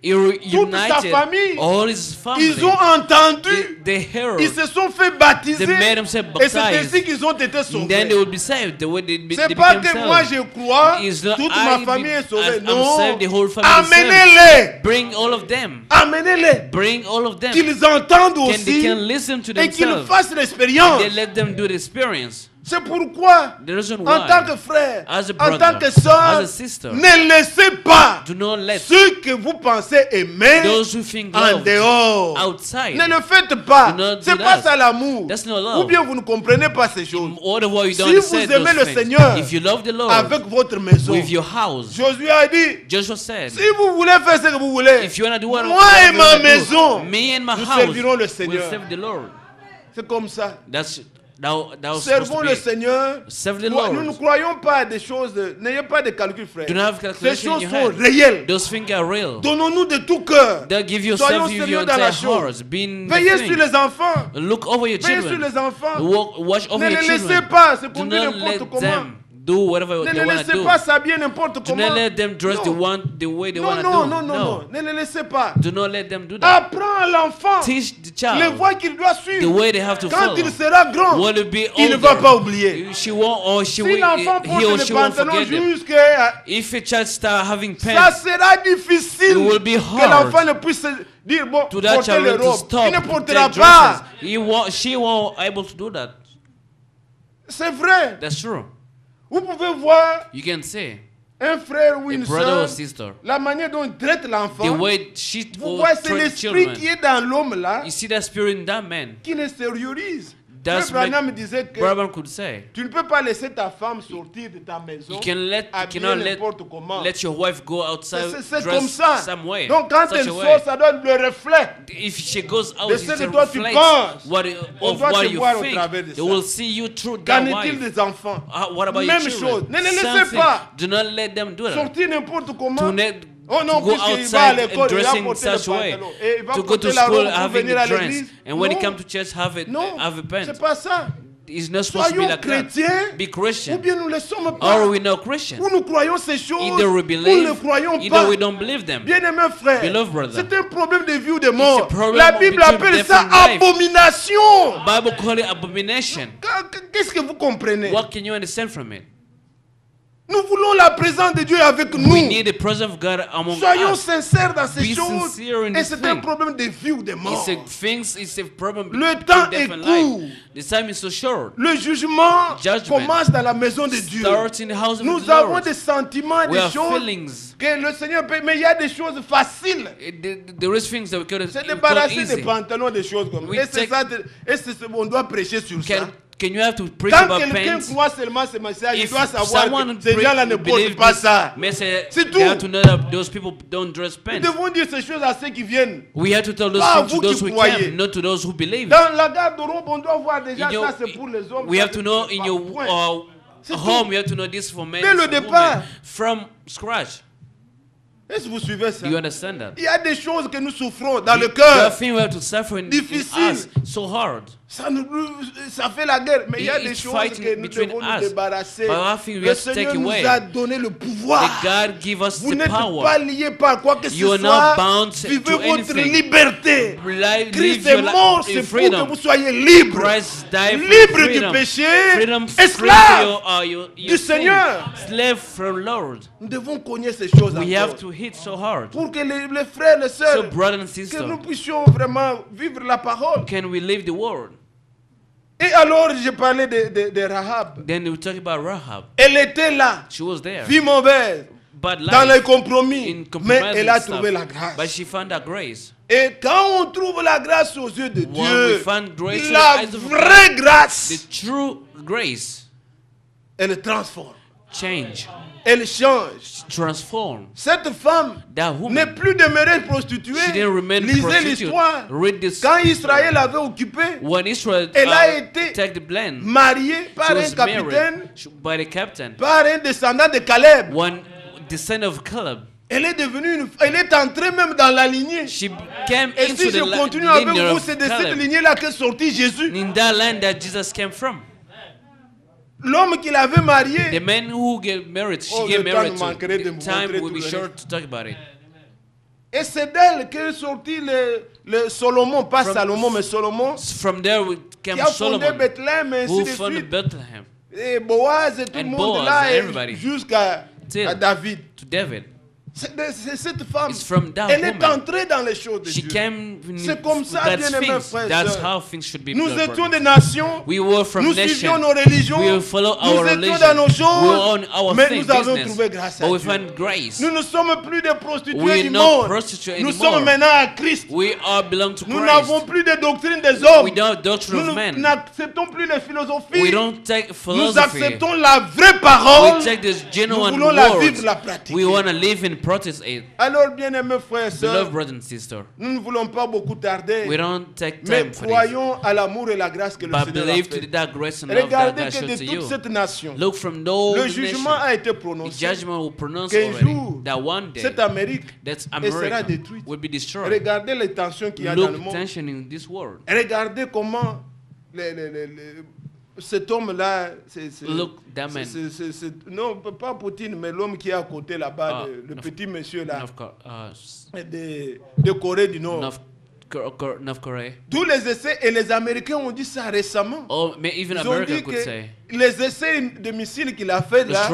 Toute sa famille. all his family. Ils ont entendu. They, they heard. Ils se sont fait baptiser. They made themselves Et c'est ainsi qu'ils ont été sauvés. then they will be saved. The way they, be- C'est they pas que moi je crois, not toute I ma be- famille est sauvée. I'm- Non. Amenez-les. Bring all of them. Amenez-les. Bring all of them. Qu'ils entendent Can, they aussi can listen to et qu'ils fassent l'expérience. They let them do the experience. C'est pourquoi, en tant que frère, en tant que soeur, sister, ne laissez pas ceux que vous pensez aimer en dehors. outside. Ne le faites pas. C'est pas ça l'amour. Ou bien vous ne comprenez pas ces choses. Si vous aimez le things. Seigneur if you love the Lord Avec votre maison. with your house, Josué a dit, Joshua said, si vous voulez faire ce que vous voulez, moi et ma maison, me and my nous house servirons le Seigneur. serve the Lord. c'est comme ça. That's Servons le. Seigneur. Nous ne croyons pas à des choses, de- n'ayez pas de calcul, frère. Ces choses sont réelles. Donnons-nous de tout cœur. Soyons sérieux dans la chose. Veillez sur les enfants. Look over your Veillez sur les enfants. Ne les laissez pas se conduire n'importe comment. Do whatever Ne they want to do. pas s'habiller n'importe Do not let them dress the one the way they want to do. non, non, non. Ne les laissez pas. Do not let them do that. Apprends à l'enfant Teach the les child voies qu'il doit the way they have to Quand follow. il sera grand, Will be il ne va pas oublier. She won't or she Si will, l'enfant porte or les pantalons jusqu'à... If a child start having Ça sera difficile It will be que hard l'enfant ne puisse dire, bon, to that child les to stop Il ne portera pas. He won't, she won't able to do that. C'est vrai. That's true. Vous pouvez voir You can say un frère ou une soeur, or sister. la manière dont il traite l'enfant. Vous voyez, c'est l'esprit qui est dans l'homme là, You see that spirit in that man. qui le sériorise. Frère Branham what disait que could say. tu ne peux pas laisser ta femme sortir de ta maison You can let you cannot let comment. let your wife go outside C'est- comme ça. Donc quand elle sort, ça donne le reflet. If she goes out, De ce que a toi tu reflex penses. what, On of doit what te you voir au think. travers de They ça. will see you through Qu'en that est-il des enfants? Uh, what about Même your chose. Ne les laissez pas Do not let them do that. sortir n'importe comment. Oh non, to go outside and dressing such way, to go to school having a dress, and when he Non. come to church have it, Non, have a pant. c'est pas ça. It's not supposed to be that. chrétiens, Be ou Christian, bien nous ne le sommes pas. or we not Christian. Ou nous croyons ces choses, Either we ou ne believe, croyons either pas. we don't believe them. Bien-aimés frères, Beloved brother. c'est un problème de vie ou de mort. problem La Bible appelle ça life. abomination. Bible call it abomination. Qu'est-ce que vous comprenez? What can you understand from it? Nous voulons la présence de Dieu avec We nous. need the presence of God among Soyons us. sincères dans ces Be choses. Et c'est un problème de vie ou de mort. It's a things. It's a problem. Le temps est court. life. The time is so short. Le jugement Judgment commence dans la maison de Dieu. Start in the house of Nous the avons Lord. des sentiments, We des choses feelings. que le Seigneur peut. Mais il y a des choses faciles. Could C'est débarrasser des pantalons, des choses comme ça. Et c'est ça. Et c'est on doit prêcher sur ça. Can, you have to preach Quand about quelqu'un pants? seulement ce message, il If doit savoir someone que ces gens-là ne portent pas this ça. C'est tout. have to know that those people don't dress Nous pants. devons dire ces choses à ceux qui viennent. We have to tell those things to those who can, not to those who believe. Dans la garde-robe, on doit voir déjà your- ça, c'est pour les hommes. we have to know in your uh, home, you have to know this for men Dès le départ. From scratch. Est-ce que vous suivez ça Do you understand that? Il y a des choses que nous souffrons dans le There cœur. are things we suffer in, in Difficile. us so hard. Ça, nous, ça fait la guerre. Mais il y a des choses que nous devons nous us. débarrasser. Think we Le Seigneur nous a donné le pouvoir. Vous n'êtes pas lié par quoi que ce You soit. bound Vivez votre anything. liberté. Live, Christ est mort, c'est pour que vous soyez libre. Christ died for Libre du péché, Freedom free to esclave your, uh, du. Seigneur. Slave from Lord. Nous devons connaître ces choses We have to hit so hard. Pour que les, les frères, les So sœurs, que nous puissions vraiment vivre la parole. can we live the word? Et alors, j'ai parlé de, de, de Rahab. Then we talk about Rahab. Elle était là, She was there. vie mauvaise, Bad dans les life. compromis. Mais elle a stuff. trouvé la grâce. But she found that grace. Et quand on trouve la grâce aux yeux de When Dieu, we find grace la the vraie The grâce, true grace elle transforme, change, elle change. transform. Cette femme n'est plus demeurée prostituée. she didn't remain Lisez l'histoire. Quand Israël avait occupé, When Israel Elle a uh, été take the blame, mariée par un capitaine, by the captain. par un descendant de Caleb. One descendant of Caleb. Elle est devenue une, elle est entrée même dans la lignée. She came Et si je continue avec vous, c'est de cette lignée-là qu'est sorti Jésus. In that land that Jesus came from. L'homme qu'il avait marié. The man who get married, she Oh, get le married to. The time will be le short to talk about it. Et c'est d'elle qu'est sorti le, le Solomon, pas From- Salomon, mais Solomon, From there we came qui a fondé Solomon, Bethléem et ainsi who de founded suite. Bethlehem Et Boaz et tout le And monde Boaz là, jusqu'à David. to David. C'est cette femme. Elle est woman. entrée dans les choses de She Dieu. C'est comme ça, bien-aimés frères et That's sœurs. how things should be. Nous étions des nations. We were from Nous suivions nos religions. We nous our étions religion. dans nos We choses. our mais thing, nous avons business. trouvé grâce à But we Dieu. grace. Nous ne sommes plus des prostituées We du monde. Nous sommes maintenant à Christ. We are belong to Nous n'avons plus de doctrine des hommes. We don't doctrine Nous n'acceptons plus les philosophies. We don't take Nous acceptons la vraie parole. We take this Nous voulons la vivre, la pratiquer. We live in Alors, bien-aimés frères et sœurs, nous ne voulons pas beaucoup tarder. we don't take Mais time this. croyons à l'amour et la grâce que le But Seigneur a fait. that grace and love that Regardez que de to toute cette nation, Look from those le jugement a été The prononcé. Qu'un jour, that one day Cette Amérique sera détruite. will be destroyed. Regardez les tensions qu'il y a dans le monde. tension in this world. Regardez comment les- les- les- les- cet homme-là, c'est, non, pas Poutine, mais l'homme qui est à côté là-bas, Ah, le, petit monsieur là, North, Cor- uh, s- de, de Corée du Nord. North, North Korea. Tous les essais, et les Américains ont dit ça récemment. Or may even Ils ont America dit could que say les essais de missiles qu'il a fait the là,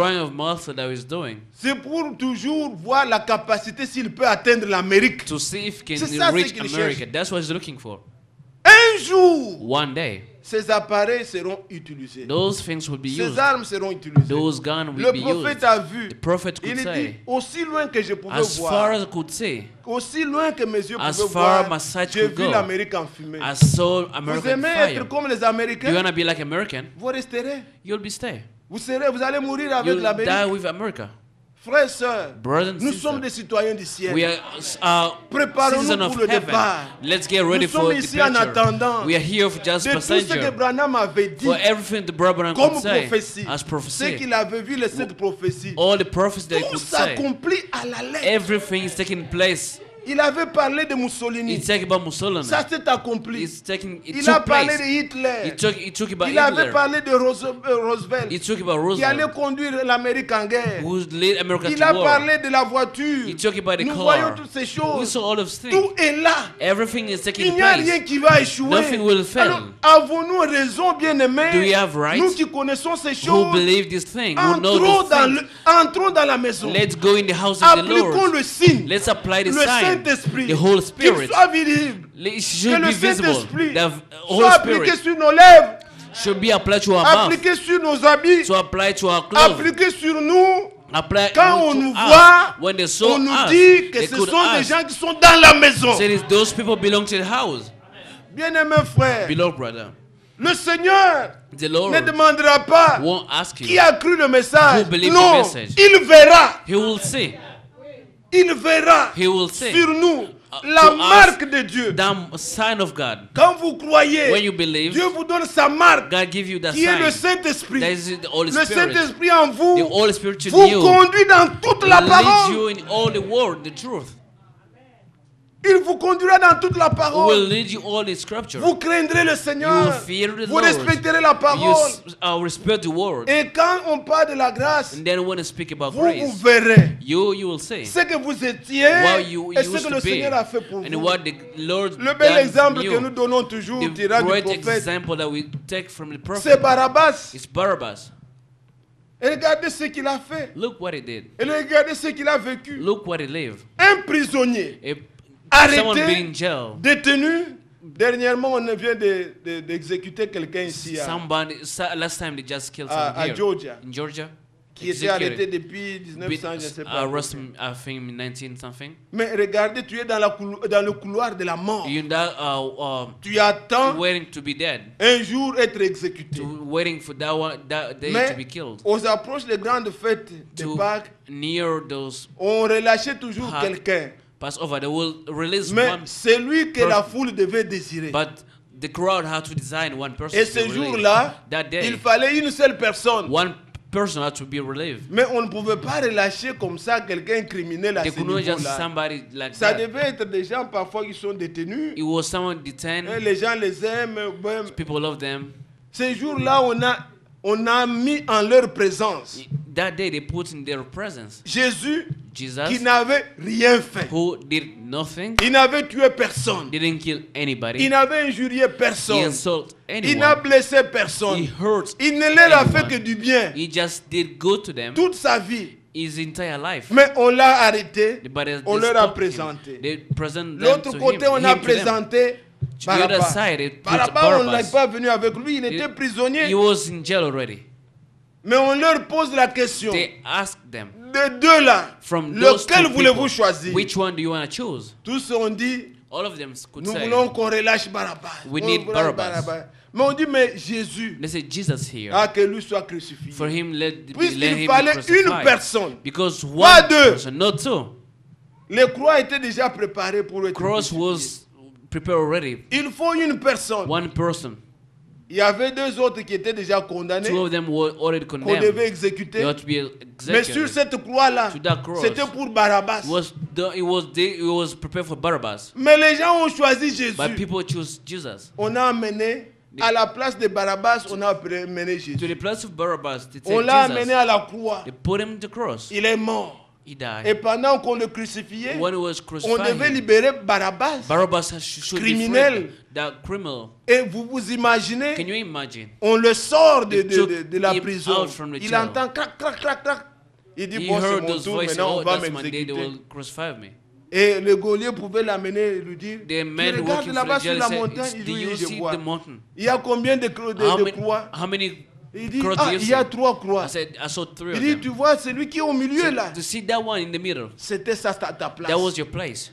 c'est pour toujours voir la capacité s'il peut atteindre l'Amérique. to see if he C'est ça, ce qu'il cherche. That's what he's looking for. Un jour, One day, ces appareils seront utilisés. those things will be Ces used. armes seront utilisées. Those guns will Le be prophète used. a vu. The prophet could Il dit say, aussi loin que je pouvais as far voir, as I could say, aussi loin que mes yeux as pouvaient far voir, j'ai vu l'Amérique en fumée. I saw Vous American aimez fire. être comme les you Américains wanna be like American? Vous resterez. You'll be stay. Vous serez, vous allez mourir avec You'll die l'Amérique. with America. Frères et sœurs, nous sisters, sommes des cititoyens du ciel. We are uh, Préparons-nous pour le heaven. départ. Let's get ready Nous for sommes ici en attendant We are here for just de tout ce que. Branham avait dit comme prophétie. Ce qu'il avait vu, les sept prophéties. All the that Tout s'accomplit à la lettre. Everything is taking place. Il avait parlé de Mussolini. Ça s'est accompli. Taking, it Il a parlé place. de Hitler. He took, he took about Il avait parlé de Rose- euh, Roosevelt. He took about Qui allait Roosevelt. conduire l'Amérique en guerre. Il a war. parlé de la voiture. He talked about the Nous car. voyons toutes ces choses. Tout est là. Everything is taking Il n'y a place. rien qui va échouer. Nothing will fail. Alors, avons-nous raison, bien-aimés? Do we have right? Nous qui connaissons ces Who choses, believe this thing? Entrons dans, thing? le- entrons dans la maison. Let's go in the house of the Appliquons Lord. le signe, Let's apply the le sign. Saint-Esprit. The Holy Spirit. soit visible. Que le. Saint-Esprit soit appliqué sur nos lèvres, should be applied to our mouth. appliqué sur nos habits, To apply to our clothes. appliqué sur nous. Apply Quand on nous us. voit, When they saw on nous us, dit que ce sont des gens qui sont dans la maison. Those people belong to the house. Bien-aimé frère, Beloved brother, le Seigneur the ne demandera pas won't ask qui a cru le message. Who Non, the message? il verra. He will see. Il verra He will see. sur nous Uh, la marque de Dieu. The sign of God. Quand vous croyez, When you believe, Dieu vous donne sa marque God give you that qui est le. Saint-Esprit. That is the Holy Le Spirit. Saint-Esprit en vous The Holy vous conduit dans toute la parole. you in all the the truth. Il vous conduira dans toute la will parole. lead you all in scripture. Vous craindrez le You Seigneur. will fear the Vous Lord. respecterez la parole. uh, respect the word. Et quand on parle de la grâce, And then when I speak about vous vous verrez you you will say ce que vous étiez what you et ce que le be Seigneur a fait pour and vous. what the Lord Le bel exemple que nous donnons toujours The du prophète, c'est Barabbas. Et regardez ce qu'il a fait. Look what he did. Et regardez ce qu'il a vécu. Look what he lived. Un prisonnier A, Arrêté. détenu. Dernièrement, on vient de- de- d'exécuter quelqu'un ici à- Somebody last time they just killed à, à Georgia, in Georgia? qui était arrêté depuis Bit- 1900, je ne sais pas. arrested, I think, in 19 something. Mais regardez, tu es dans, la dans le couloir de la mort. You uh, uh, Tu attends waiting to be dead, un jour être exécuté. to waiting for that one that day Mais to be killed. aux approches des grandes fêtes de Pâques, near those on relâchait toujours Pâques. Quelqu'un. Passover, they will release Mais one, c'est lui que la foule devait désirer. but the crowd had to design one person. Et to ce be released. jour-là, that day, il fallait une seule personne. one person had to be relieved. Mais on ne pouvait pas relâcher comme ça quelqu'un criminel à They ce could not just niveau-là. somebody like Ça that. devait être des gens parfois qui sont détenus. It was someone detained. Et les gens les aiment. ouais. People love them. Ces jours-là, on a, on a mis en leur présence That day they put in their presence Jésus qui Jesus, n'avait rien fait. who did nothing, Il n'avait tué personne. didn't kill anybody, Il n'avait injurié he personne. insulted Il n'a anyone, blessé he personne. hurt Il ne leur a anyone. fait que du bien He just did good to them toute sa vie. his entire life. Mais on l'a arrêté. But On leur a présenté. L'autre côté, him, on him a présenté To the other Barabbas. side, they put Barabbas, on n'est Barabbas. pas venu avec lui. Il était He prisonnier. was in jail already. Mais on leur pose la question. They asked them, De deux là, from lequel voulez-vous choisir? which one do you want to choose? Tous ont dit, All of them could nous say, voulons qu'on relâche Barabbas. We On need relâche Barabbas. Mais on dit, mais Jésus, they say Jesus here. ah, que lui soit crucifié. For him, let, let him be fallait une personne. Because Pas one deux. person, not two. Les croix étaient déjà préparées pour être Cross crucifiées. was prepared already. Il faut une personne. One person. Il y avait deux autres qui étaient déjà condamnés, Two of them were already qu'on condemned. devait exécuter. They ought to be Mais sur executed. cette croix-là, To c'était pour Barabbas. It was, the, it, was the, it was prepared for Barabbas. Mais les gens ont choisi Jésus. But people choose Jesus. On a amené à la place de Barabbas, on a amené To Jésus. the place of Barabbas, they On l'a amené à la croix. They put him to the cross. Il est mort. Et pendant qu'on le crucifiait, on devait libérer Barabbas. Barabbas Criminel. Et vous vous imaginez, Can you imagine? on le sort de, de- de- la prison. Il entend crac, crac, crac, crac. Il dit, He bon, c'est mon tour, maintenant on Oh, va m'exécuter. Et le geôlier pouvait l'amener et lui dire, for là-bas sur la montagne, il "Do dit, you oui, je see vois. the mountain? Il y a combien de, croix? Il dit, ah, il y a trois croix. I said, I saw three Il dit, tu vois, celui qui est au milieu là, To see that one in the middle, c'était ça ta, ta place. that was your place.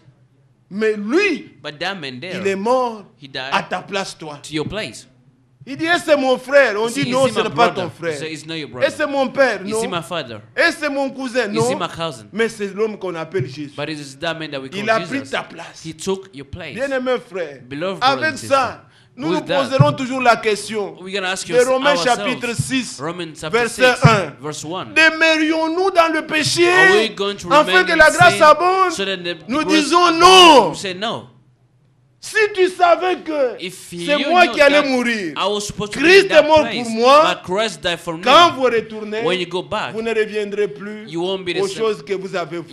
Mais lui, But that man il est there, mort he died à ta place, toi. to your place. Il dit, et c'est mon frère. On see, dit, non, ce n'est pas brother? ton frère. Say, it's not your Et brother. c'est mon père, non? my father? Et c'est mon cousin, non? my cousin? Mais c'est l'homme qu'on appelle Jésus. But it is that man that we call Il a pris Jesus. ta place. He took your place. Bien-aimé frère, Beloved brother avec ça, nous nous poserons toujours la question you Romains chapitre 6, Romans chapter verset 6, 1. verse 1. Demeurions-nous dans le péché afin que la grâce abonde Nous disons non. Si tu savais que c'est moi qui allais mourir, Christ est mort place, pour moi. quand vous retournez, When you go back, vous ne reviendrez plus you won't be the aux choses que vous avez be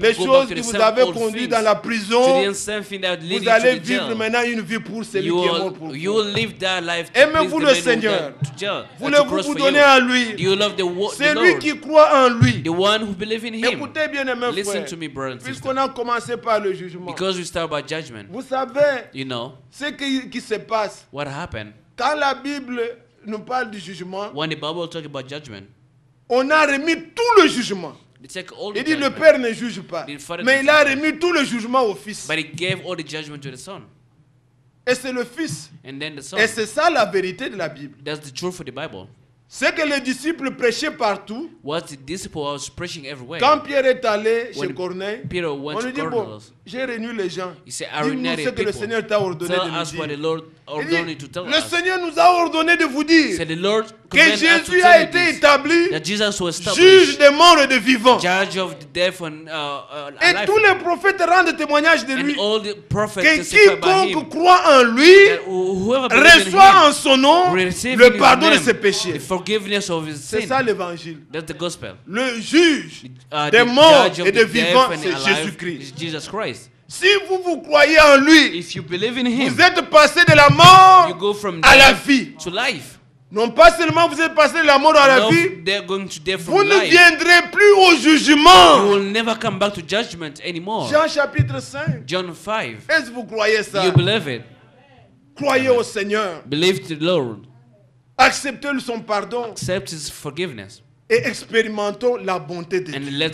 Les choses qui vous avez old conduit things. dans la prison, vous allez vivre maintenant une vie pour celui You qui est mort pour vous. will live that life to Aimez-vous le Seigneur? Voulez-vous vous donner à lui? C'est lui qui croit en lui. Écoutez bien, aimé Listen frère, to me, brother and sister. puisqu'on a commencé par le jugement. Judgment. Vous savez You know? ce qui, qui se passe what happened? Quand la Bible nous parle du jugement. when the Bible talk about judgment. On a remis tout le jugement. They take all the Il dit le judgment, Père ne juge pas, The Father mais il a remis tout le jugement au Fils. but he gave all the judgment to the Son, Et c'est le Fils. and then the Son. Et c'est ça la vérité de la Bible. That's the truth of the Bible. C'est que les disciples prêchaient partout. What the disciple was preaching everywhere. Quand Pierre est allé chez When Corneille, Peter on went lui to dit, bon, j'ai réuni les gens. he said, I Dis-nous reunited ce que le. Seigneur t'a ordonné Tell de us nous what the dire. Lord Il ordained you dit, to tell le us. Seigneur nous a ordonné de vous dire Said the Lord que commanded us to Jésus a tell you été this, établi that Jesus was juge established, des morts et des vivants. judge of the deaf and uh, uh, Et alive. tous les prophètes rendent témoignage de lui. And all the prophets Que testify about quiconque croit en lui That whoever believes in reçoit en him son nom receive le his pardon de name ses the péchés. forgiveness of his C'est sin. ça l'évangile. That's the gospel. Le juge Uh, des the morts judge of et the des deaf vivants, and c'est alive Jésus-Christ. is Jesus Christ. Si vous vous croyez en lui, If you believe in him, vous êtes passé de la you mort go from à la vie. to life. Non pas seulement vous êtes passé de la mort à la vie, they're going to death vous ne life. viendrez plus au You jugement. will never come back to judgment anymore. Jean chapitre 5. John 5. Est-ce que vous croyez ça? You believe it? Croyez au Seigneur. Believe the Lord. Acceptez son pardon Accept his forgiveness. Et expérimentons la bonté de And Dieu.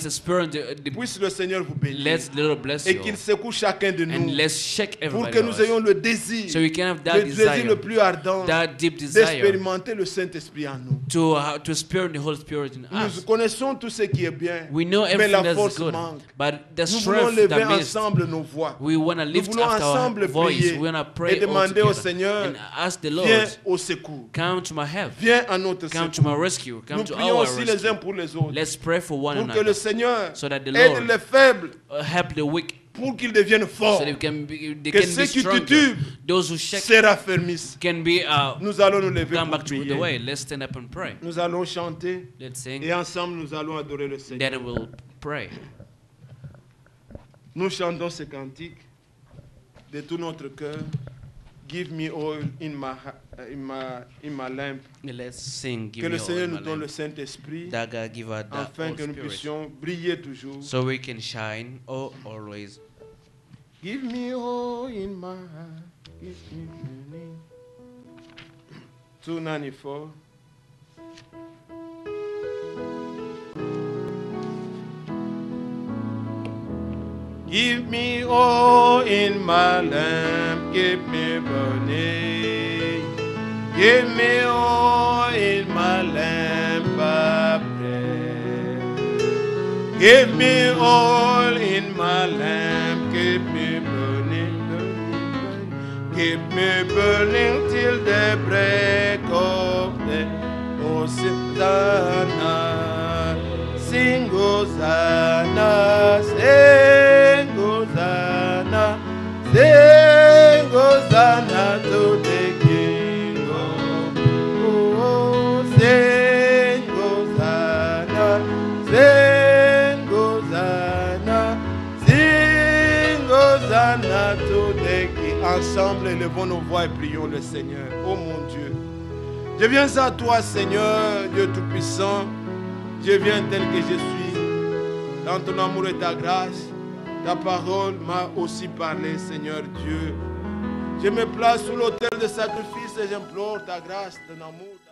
the, the Puisse le Seigneur vous bénir. let's the Lord bless Et you. qu'il secoue chacun de And nous let's shake pour everybody que nous else. ayons le désir, So we can have le désir desire, le plus ardent that deep desire d'expérimenter le Saint-Esprit en nous. to uh, to experience the Holy Spirit in Nous us. connaissons tout ce qui est bien, We know mais everything la that's force good, manque. but the Nous voulons strength lever that ensemble nos voix. We want to lift voulons up our ensemble voice. prier We want to et pray all demander au together Seigneur, and ask the viens au secours, come to my help, viens à notre come to secours. my rescue, come Nous to prions our aussi les uns pour les autres, Let's pray for one pour que another le Seigneur so that the aide Lord les faibles, uh, help the weak pour qu'ils deviennent forts, so they can be, they Que can ceux be qui titubent se raffermissent. can be uh, Nous allons nous lever pour the way. Let's stand up and pray. Nous allons chanter Let's sing. et ensemble nous allons adorer le Seigneur. Then we'll pray. Nous chantons ce cantique de tout notre cœur. Give me oil in my, ha- uh, in my, in my lamp. Let's sing. Give Que me le all Seigneur nous donne le. Saint-Esprit That God give us that afin que nous puissions briller toujours. so we can shine oh, always. Give me oil in my heart. Give me burning. 294. Give me oil in my lamp, keep me burning. Give me oil in my lamp, I pray. Give me oil in my lamp, keep me burning, burning, burning. Keep me burning till the break of. Oh, Hosanna, sing Hosanna, sing Hosanna, sing Hosanna to the King of Oh, sing Hosanna, sing Hosanna, sing Hosanna to the King. Ensemble, élevons nos voix et prions le Seigneur. Oh mon Dieu, je viens à toi, Seigneur, Dieu Tout-Puissant. Je viens tel que je suis, dans ton amour et ta grâce. Ta parole m'a aussi parlé, Seigneur Dieu. Je me place sous l'autel de sacrifice et j'implore ta grâce, ton amour.